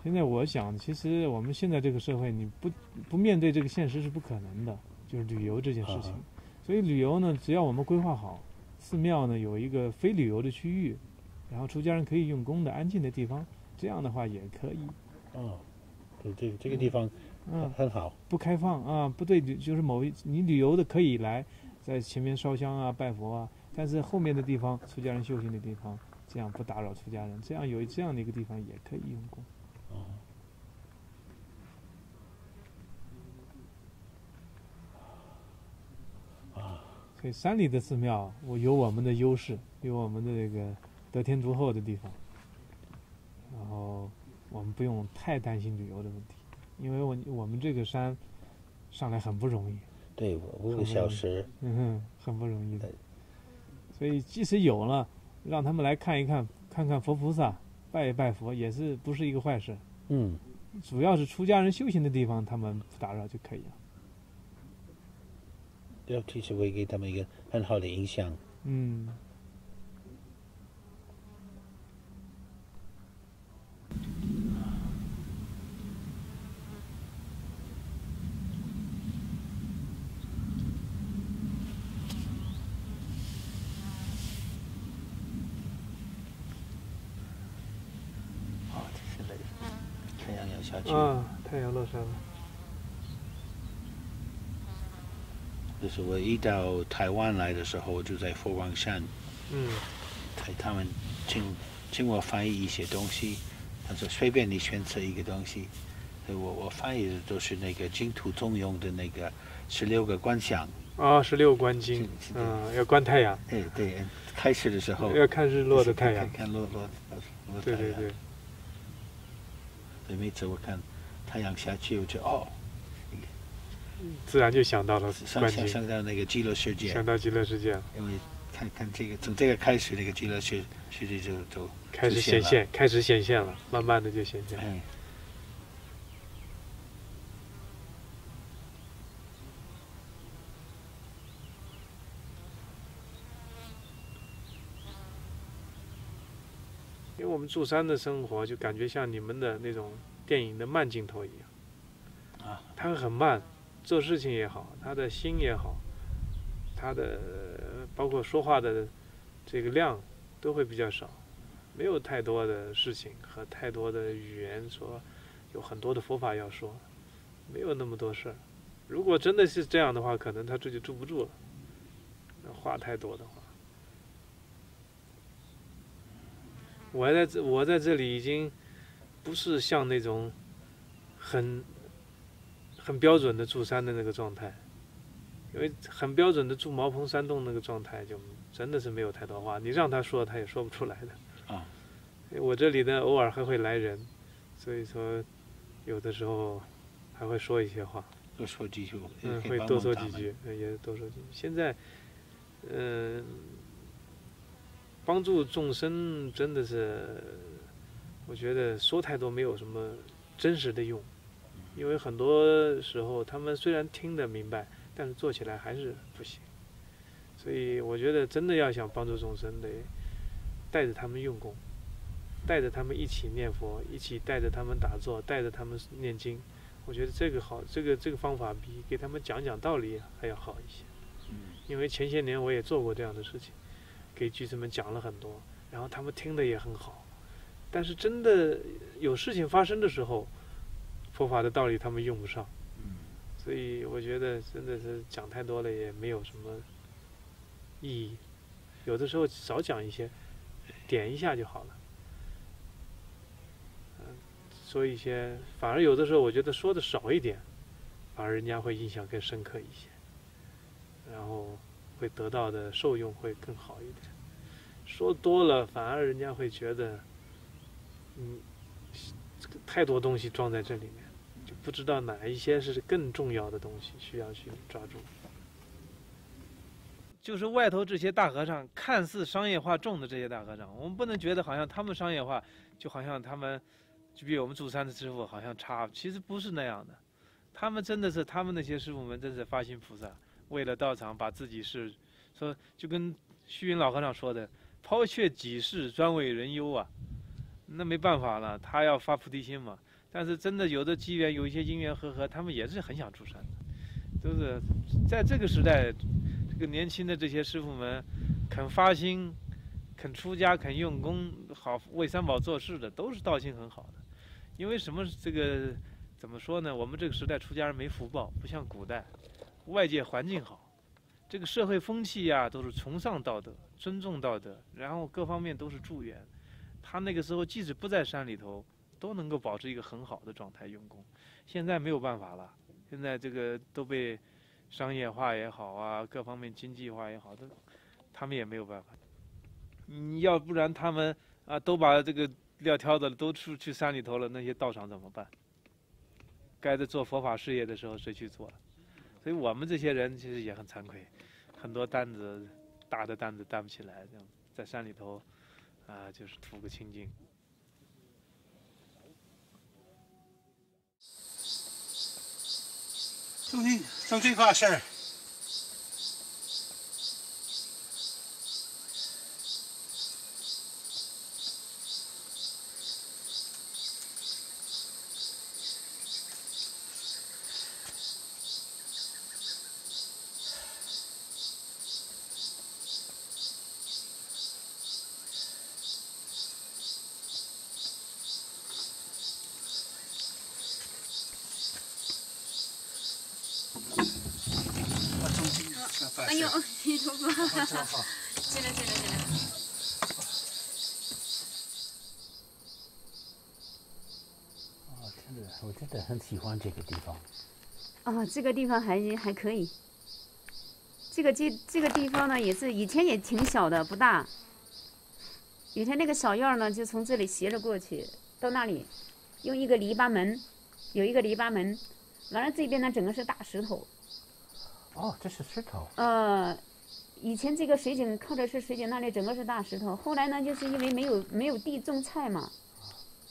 现在我想，其实我们现在这个社会，你不不面对这个现实是不可能的，就是旅游这件事情。啊所以旅游呢，只要我们规划好，寺庙呢有一个非旅游的区域，然后出家人可以用功的安静的地方，这样的话也可以。哦，对，这个这个地方嗯很，很好，不开放啊，不对，就是某一你旅游的可以来，在前面烧香啊、拜佛啊，但是后面的地方，出家人修行的地方，这样不打扰出家人，这样有这样的一个地方也可以用功。哦，啊，所以山里的寺庙，我有我们的优势，有我们的这个得天独厚的地方，然后我们不用太担心旅游的问题，因为我我们这个山上来很不容易，对，五个小时，嗯哼，很不容易的对。所以即使有了，让他们来看一看，看看佛菩萨，拜一拜佛，也是不是一个坏事。嗯，主要是出家人修行的地方，他们不打扰就可以了。对，其实会给他们一个很好的影响。嗯。哦，现在太阳要下去，啊，太阳落山了。就是我一到台湾来的时候，我就在佛光山，嗯。他他们请请我翻译一些东西，他说随便你选择一个东西，所以我我翻译的都是那个净土宗用的那个十六个观想，啊，十六观经嗯，要观太阳，哎对，开始的时候要看日落的太阳。看。看落落落落太阳，对对。对，所以每次我看太阳下去，我就哦，自然就想到了想想观经，想到那个极乐世界想，到极乐世界。了，因为看看这个从这个开始，那个极乐世世界就就开始显现，开始显现了，慢慢的就显现了。为我们住山的生活，就感觉像你们的那种电影的慢镜头一样，啊，他很慢，做事情也好，他的心也好，他的包括说话的这个量都会比较少，没有太多的事情和太多的语言说，有很多的佛法要说，没有那么多事儿。如果真的是这样的话，可能他这就住不住了。那话太多的话，我在这我在这里已经不是像那种很很标准的住山的那个状态，因为很标准的住茅棚山洞那个状态，就真的是没有太多话，你让他说他也说不出来的。啊，我这里呢偶尔还会来人，所以说有的时候还会说一些话。多说几句，嗯，可以帮会多说几句，呃也多说几句。现在，嗯、帮助众生真的是，我觉得说太多没有什么真实的用，因为很多时候他们虽然听得明白，但是做起来还是不行。所以我觉得真的要想帮助众生，得带着他们用功，带着他们一起念佛，一起带着他们打坐，带着他们念经。我觉得这个好，这个这个方法比给他们讲讲道理还要好一些。因为前些年我也做过这样的事情，给居士们讲了很多，然后他们听的也很好，但是真的有事情发生的时候，佛法的道理他们用不上。所以我觉得真的是讲太多了也没有什么意义，有的时候少讲一些，点一下就好了。嗯说一些，反而有的时候我觉得说的少一点，反而人家会印象更深刻一些，然后会得到的受用会更好一点。说多了，反而人家会觉得，嗯，这个太多东西装在这里面，就不知道哪一些是更重要的东西需要去抓住。就是外头这些大和尚，看似商业化重的这些大和尚，我们不能觉得好像他们商业化，就好像他们就比我们祖山的师傅好像差，其实不是那样的。他们真的是，他们那些师傅们真是发心菩萨，为了道场把自己是说，就跟虚云老和尚说的，抛却己事，专为人忧啊。那没办法了，他要发菩提心嘛。但是真的有的机缘，有一些因缘和合，他们也是很想出山的。都是在这个时代，这个年轻的这些师傅们，肯发心、肯出家、肯用功，好为三宝做事的，都是道心很好的。因为什么？这个怎么说呢？我们这个时代出家人没福报，不像古代，外界环境好，这个社会风气呀、都是崇尚道德、尊重道德，然后各方面都是助缘。他那个时候即使不在山里头，都能够保持一个很好的状态用功。现在没有办法了，现在这个都被商业化也好啊，各方面经济化也好，都他们也没有办法。你要不然他们啊都把这个撂挑子了都出去山里头了，那些道场怎么办？该在做佛法事业的时候谁去做？所以我们这些人其实也很惭愧，很多担子大的担子担不起来，这样在山里头啊就是图个清净。兄弟，做这法事儿，我中间这法哎呦事儿，，你头发，正好。进来进来进来。哦，真的，我真的很喜欢这个地方。哦，这个地方还还可以。这个这这个地方呢，也是以前也挺小的，不大。以前那个小院儿呢，就从这里斜着过去，到那里，用一个篱笆门，有一个篱笆门，完了这边呢，整个是大石头。哦，这是石头。呃，以前这个水井靠的是水井，那里整个是大石头。后来呢，就是因为没有没有地种菜嘛，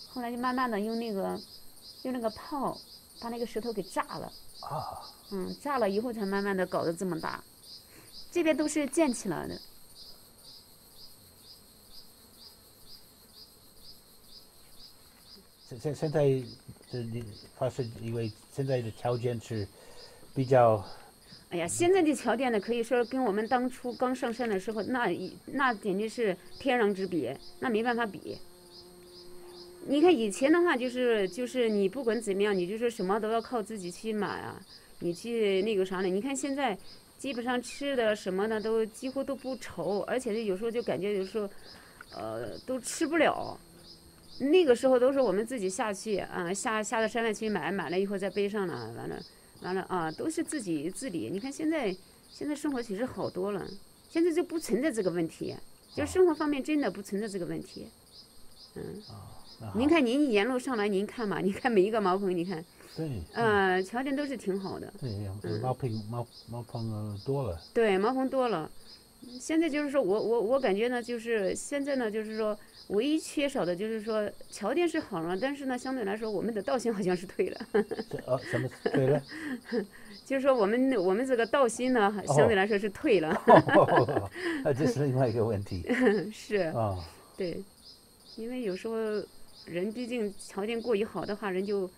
后来就慢慢的用那个用那个炮把那个石头给炸了。啊，嗯，炸了以后才慢慢的搞得这么大。这边都是建起来的。现现现在这你它是因为现在的条件是比较哎呀，现在的条件呢，可以说跟我们当初刚上山的时候，那那简直是天壤之别，那没办法比。你看以前的话，就是就是你不管怎么样，你就是什么都要靠自己去买啊，你去那个啥的。你看现在，基本上吃的什么的都几乎都不愁，而且有时候就感觉有时候，呃，都吃不了。那个时候都是我们自己下去啊，下下到山外去买，买了以后再背上了，完了完了啊，都是自己自理。你看现在现在生活其实好多了，现在就不存在这个问题，就生活方面真的不存在这个问题。嗯，您看您沿路上来，您看嘛，您看每一个茅棚，你看，对，呃，条件都是挺好的。对，嗯猫棚茅茅棚呃多了，对，茅棚多了。现在就是说我我我感觉呢，就是现在呢，就是说唯一缺少的就是说条件是好了，但是呢，相对来说我们的道心好像是退了。这呃什么对了？就是说我们我们这个道心呢，相对来说是退了。哦，那这是另外一个问题。是。啊，对，因为有时候人毕竟条件过于好的话，人就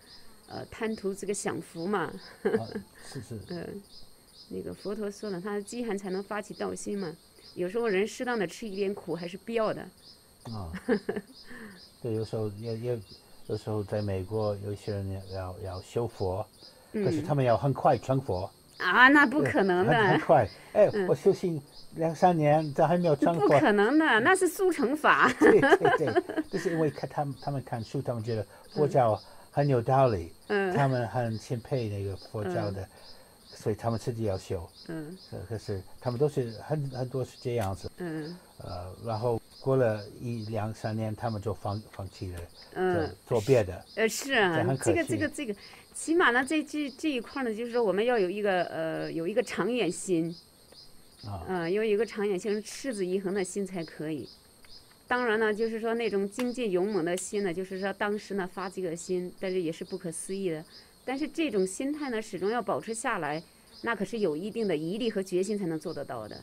呃贪图这个享福嘛。是是。嗯，那个佛陀说了，他饥寒才能发起道心嘛。有时候人适当的吃一点苦还是必要的。啊，对，有时候也也有时候在美国，有一些人要要修佛，可是嗯他们要很快成佛。啊，那不可能很很。快，哎，嗯我修行两三年，这还没有成佛不。可能的，那是速成法。对对对，就是因为看他们他们看书，他们觉得佛教很有道理，嗯他们很钦佩那个佛教的，所以他们自己要修。嗯呃可是他们都是很很多是这样子，嗯呃，然后过了一两三年，他们就放放弃了，嗯做做别的。呃，是啊这个这个这个，起码呢，在这这一块呢，就是说我们要有一个呃有一个长远心，啊呃，要有一个长远心，持之以恒的心才可以。当然呢，就是说那种精进勇猛的心呢，就是说当时呢发这个心，但是也是不可思议的。但是这种心态呢，始终要保持下来，那可是有一定的毅力和决心才能做得到的。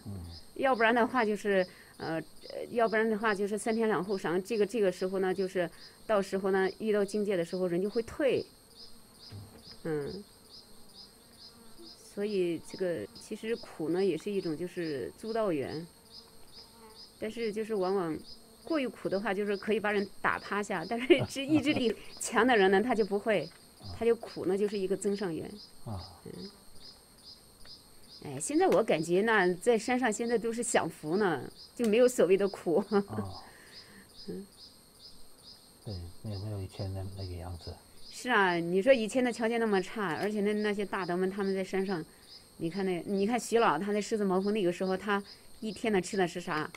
要不然的话，就是呃，呃要不然的话就是三天两后晌，这个这个时候呢，就是到时候呢遇到境界的时候，人就会退。嗯，所以这个其实苦呢，也是一种就是诸道缘，但是就是往往过于苦的话，就是可以把人打趴下，但是意志意志力强的人呢，他就不会，他就苦呢，就是一个增上缘。啊，嗯。哎，现在我感觉呢，在山上现在都是享福呢，就没有所谓的苦。啊，嗯，对，没有没有以前那那个样子。是啊，你说以前的条件那么差，而且那那些大德们他们在山上，你看那，你看徐老他在狮子茅峰那个时候，他一天呢吃的是啥？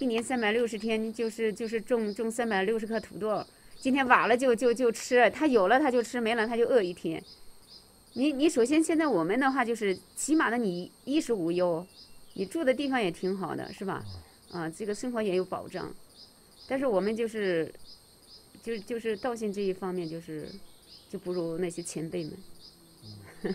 一年三百六十天，就是就是种种三百六十颗土豆，今天挖了就就就吃，他有了他就吃，没了他就饿一天。你你首先现在我们的话就是起码的你衣食无忧，你住的地方也挺好的，是吧？啊，这个生活也有保障，但是我们就是。就是就是道心这一方面，就是就不如那些前辈们。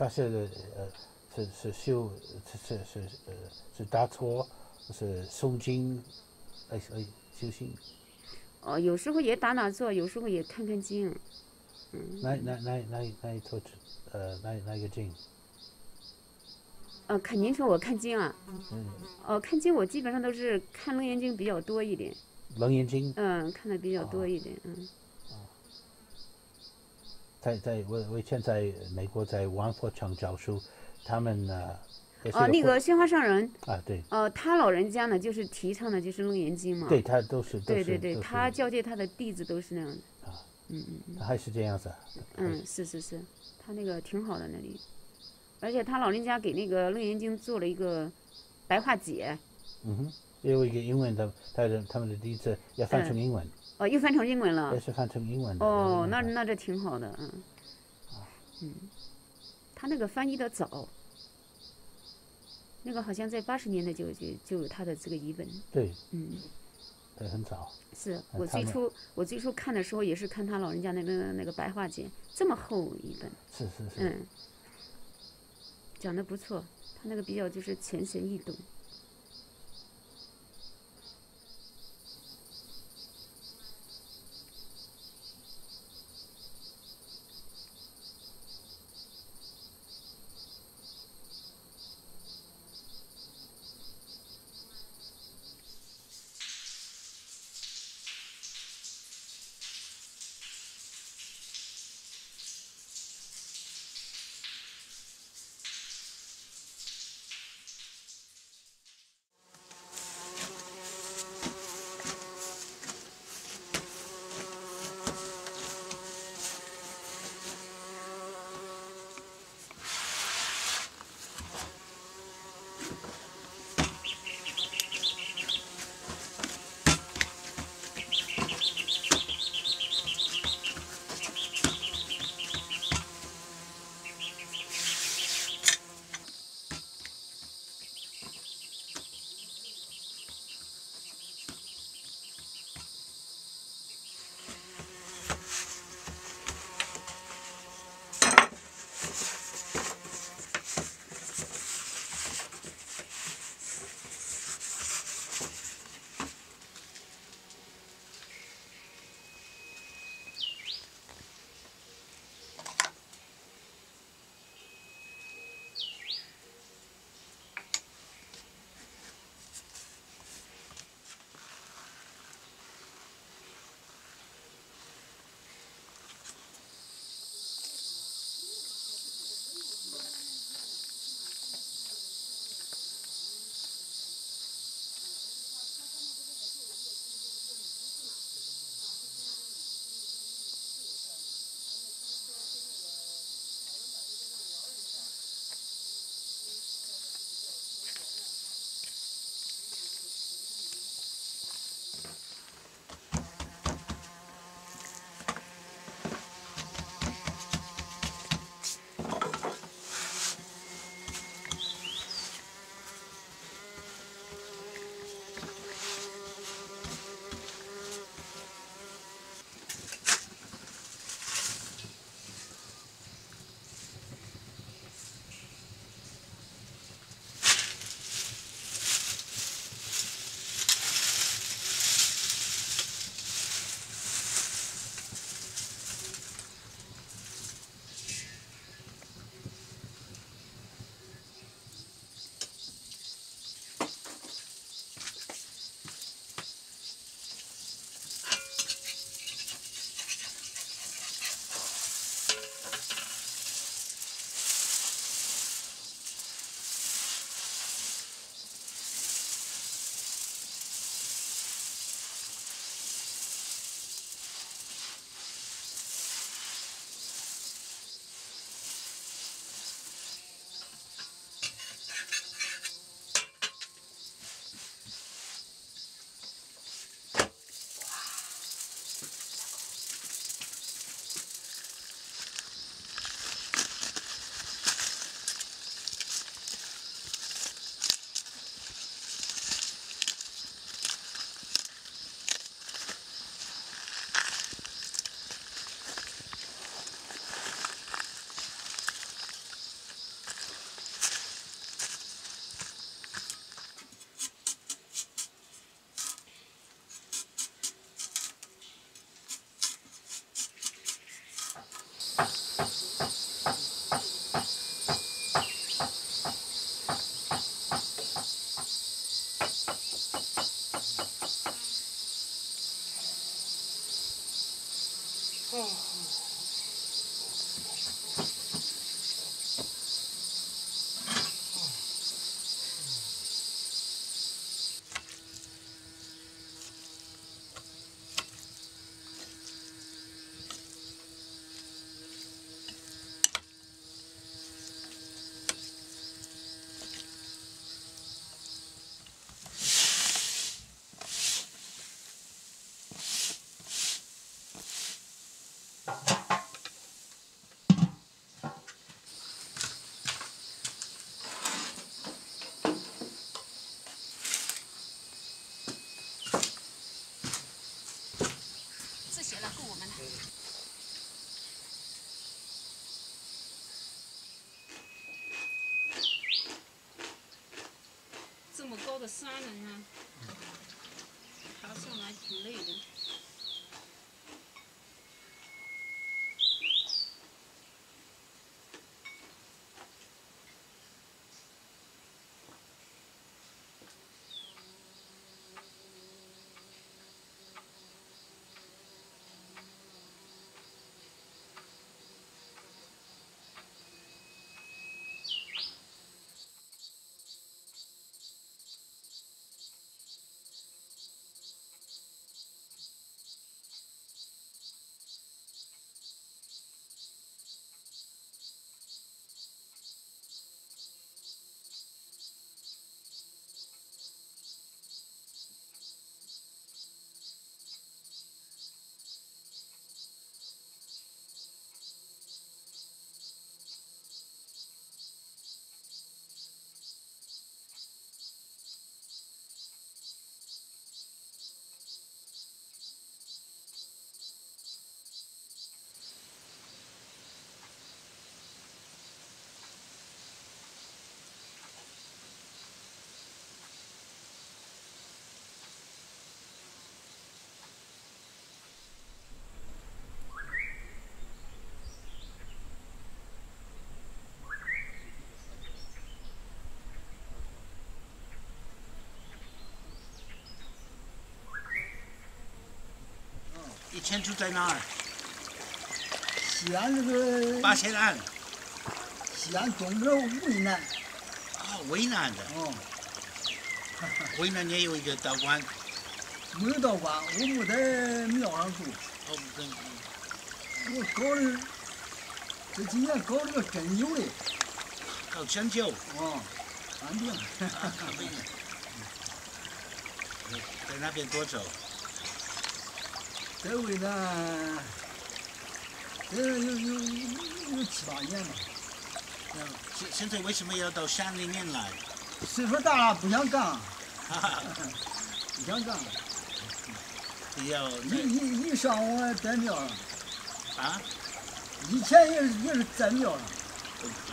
啊，发射的呃是是修是是是呃是打坐，是诵经，来来修行。哦，有时候也打打坐，有时候也看看经。嗯。那那那那那一头呃那那个经？呃，看您说我看经啊？嗯。哦，看经我基本上都是看《楞严经》比较多一点。楞严经。嗯，看的比较多一点，嗯。在在我我以前在美国在王佛城教书，他们呢。哦，那个宣化上人。啊，对。呃，他老人家呢，就是提倡的就是《楞严经》嘛。对他都是。对对对，他教诫他的弟子都是那样的。啊。嗯嗯嗯。还是这样子。嗯，是是是，他那个挺好的那里，而且他老人家给那个《楞严经》做了一个白话解。嗯哼，也有一个英文的，他的他们的弟子要翻成英文。哦，又翻成英文了。也是翻成英文的。哦，那那这挺好的，嗯。嗯，他那个翻译的早。那个好像在八十年代就就就有他的这个译本。对。嗯。对，很早。是我最初我最初看的时候也是看他老人家那个那个白话简，这么厚一本。是是是。嗯。讲的不错，他那个比较就是浅显易懂。来，我们。这么高的山人啊。爬上来挺累的。以前住在哪儿？西安这个八仙庵。西安东边渭南。啊，渭南的。哦。渭南也有一个道观。没有道观，我没在庙上住。哦，跟。我搞的，这几年搞这个针灸的。搞针灸。哦，看病。看病。在那边多久？在渭南，这有有有七八年了。嗯，现现在为什么要到山里面来？岁数大了，不想干。不想干。要一一一上午在庙上。啊？以前也是也是在庙上。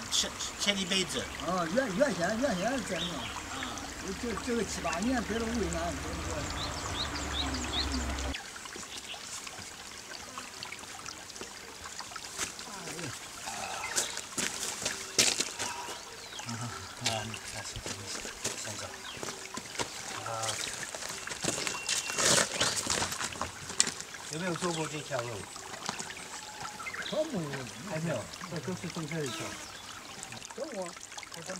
前前一辈子。啊，原原先原先是在庙。啊。这这个七八年在了渭南，这个。有没有走过这条路？跑步还没有，这都是正常一条。走过，这都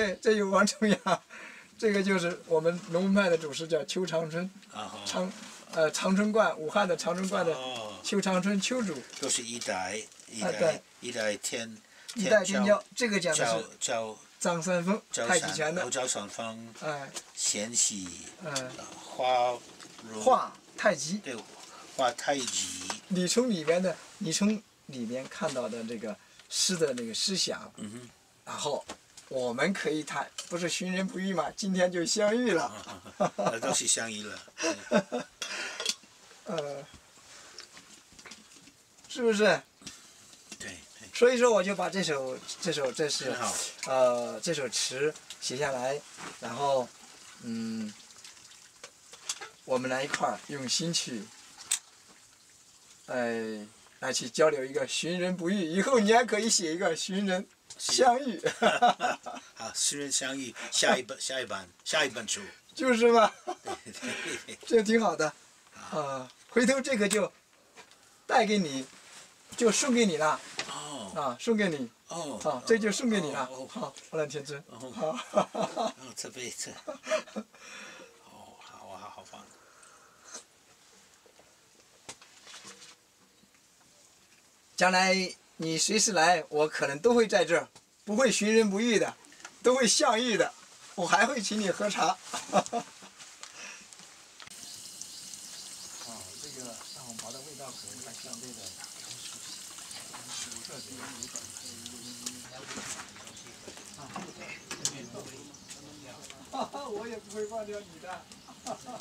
对，这有王重阳，这个就是我们龙门派的主师叫邱长春，长，呃长春观，武汉的长春观的邱长春邱主。都是一代一代一代天一代天骄，这个讲的是叫张三丰太极拳的。张三丰，哎，贤妻，嗯，花画太极，对，画太极。你从里面的，你从里面看到的这个诗的那个思想，嗯哼，然后。我们可以谈，不是寻人不遇嘛？今天就相遇了，都是相遇了。呃，是不是？对。所以说，我就把这首、这首、这是呃这首词写下来，然后嗯，我们来一块儿用心去，哎，来去交流一个寻人不遇。以后你还可以写一个寻人。相遇，好，诗人相遇，下一本下一本下一本书，就是嘛，这挺好的，啊，回头这个就带给你，就送给你了，哦，啊，送给你，哦，啊，这就送给你了，好，阿兰天尊，好，哦，这辈子，哦，好啊，好棒。将来你随时来，我可能都会在这儿，不会寻人不遇的，都会相遇的，我还会请你喝茶。啊，这个上红袍的味道和它相对的特别。哈哈，我也不会忘掉你的。哈哈，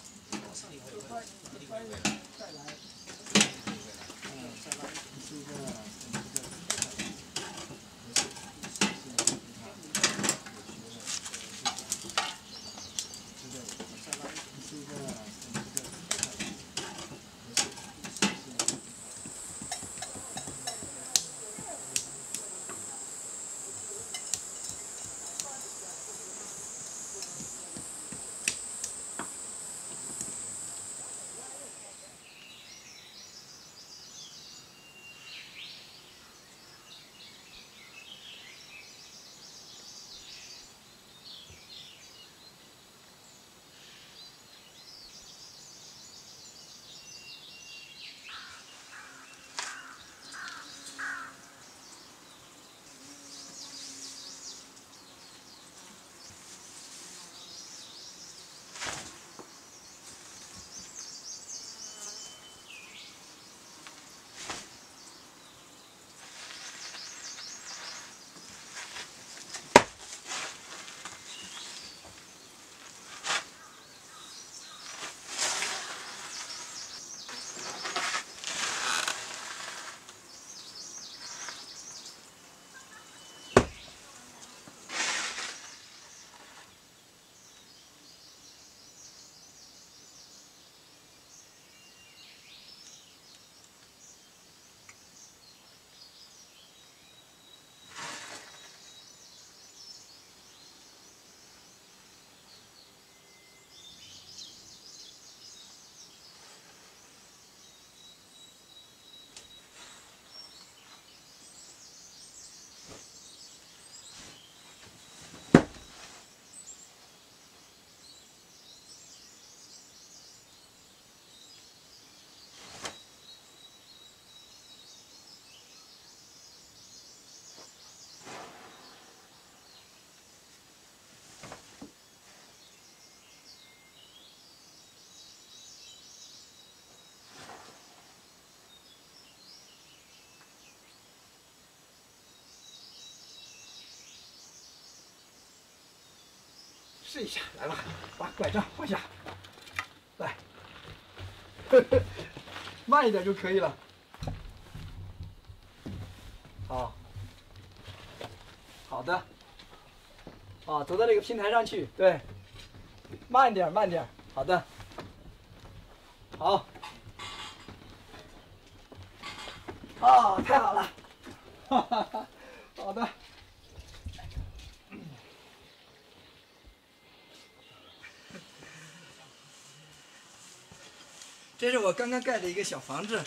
欢欢迎再来。嗯，再来，是一个。试一下，来吧，把拐杖放下，来，慢一点就可以了。好，好的，啊，走到那个平台上去，对，慢点，慢点，好的，好，啊，太好了，哈哈哈，好的。这是我刚刚盖的一个小房子。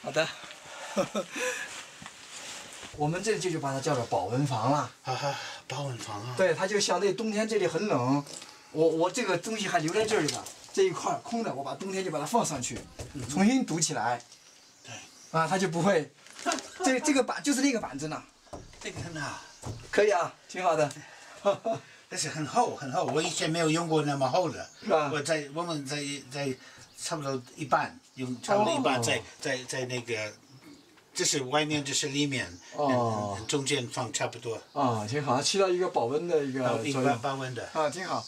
好的，我们这里就就把它叫做保温房了。哈哈，保温房啊。对，它就相对冬天这里很冷，我我这个东西还留在这里呢，这一块空的，我把冬天就把它放上去，重新堵起来。对。啊，它就不会。这这个板就是那个板子呢。这个很好。可以啊，挺好的。但是很厚很厚，我以前没有用过那么厚的。是吧？我在我们在在差不多一半用差不多一半在在在那个，这是外面，这是里面，哦嗯中间放差不多。啊，挺好，起到一个保温的一个保温的。啊，挺好。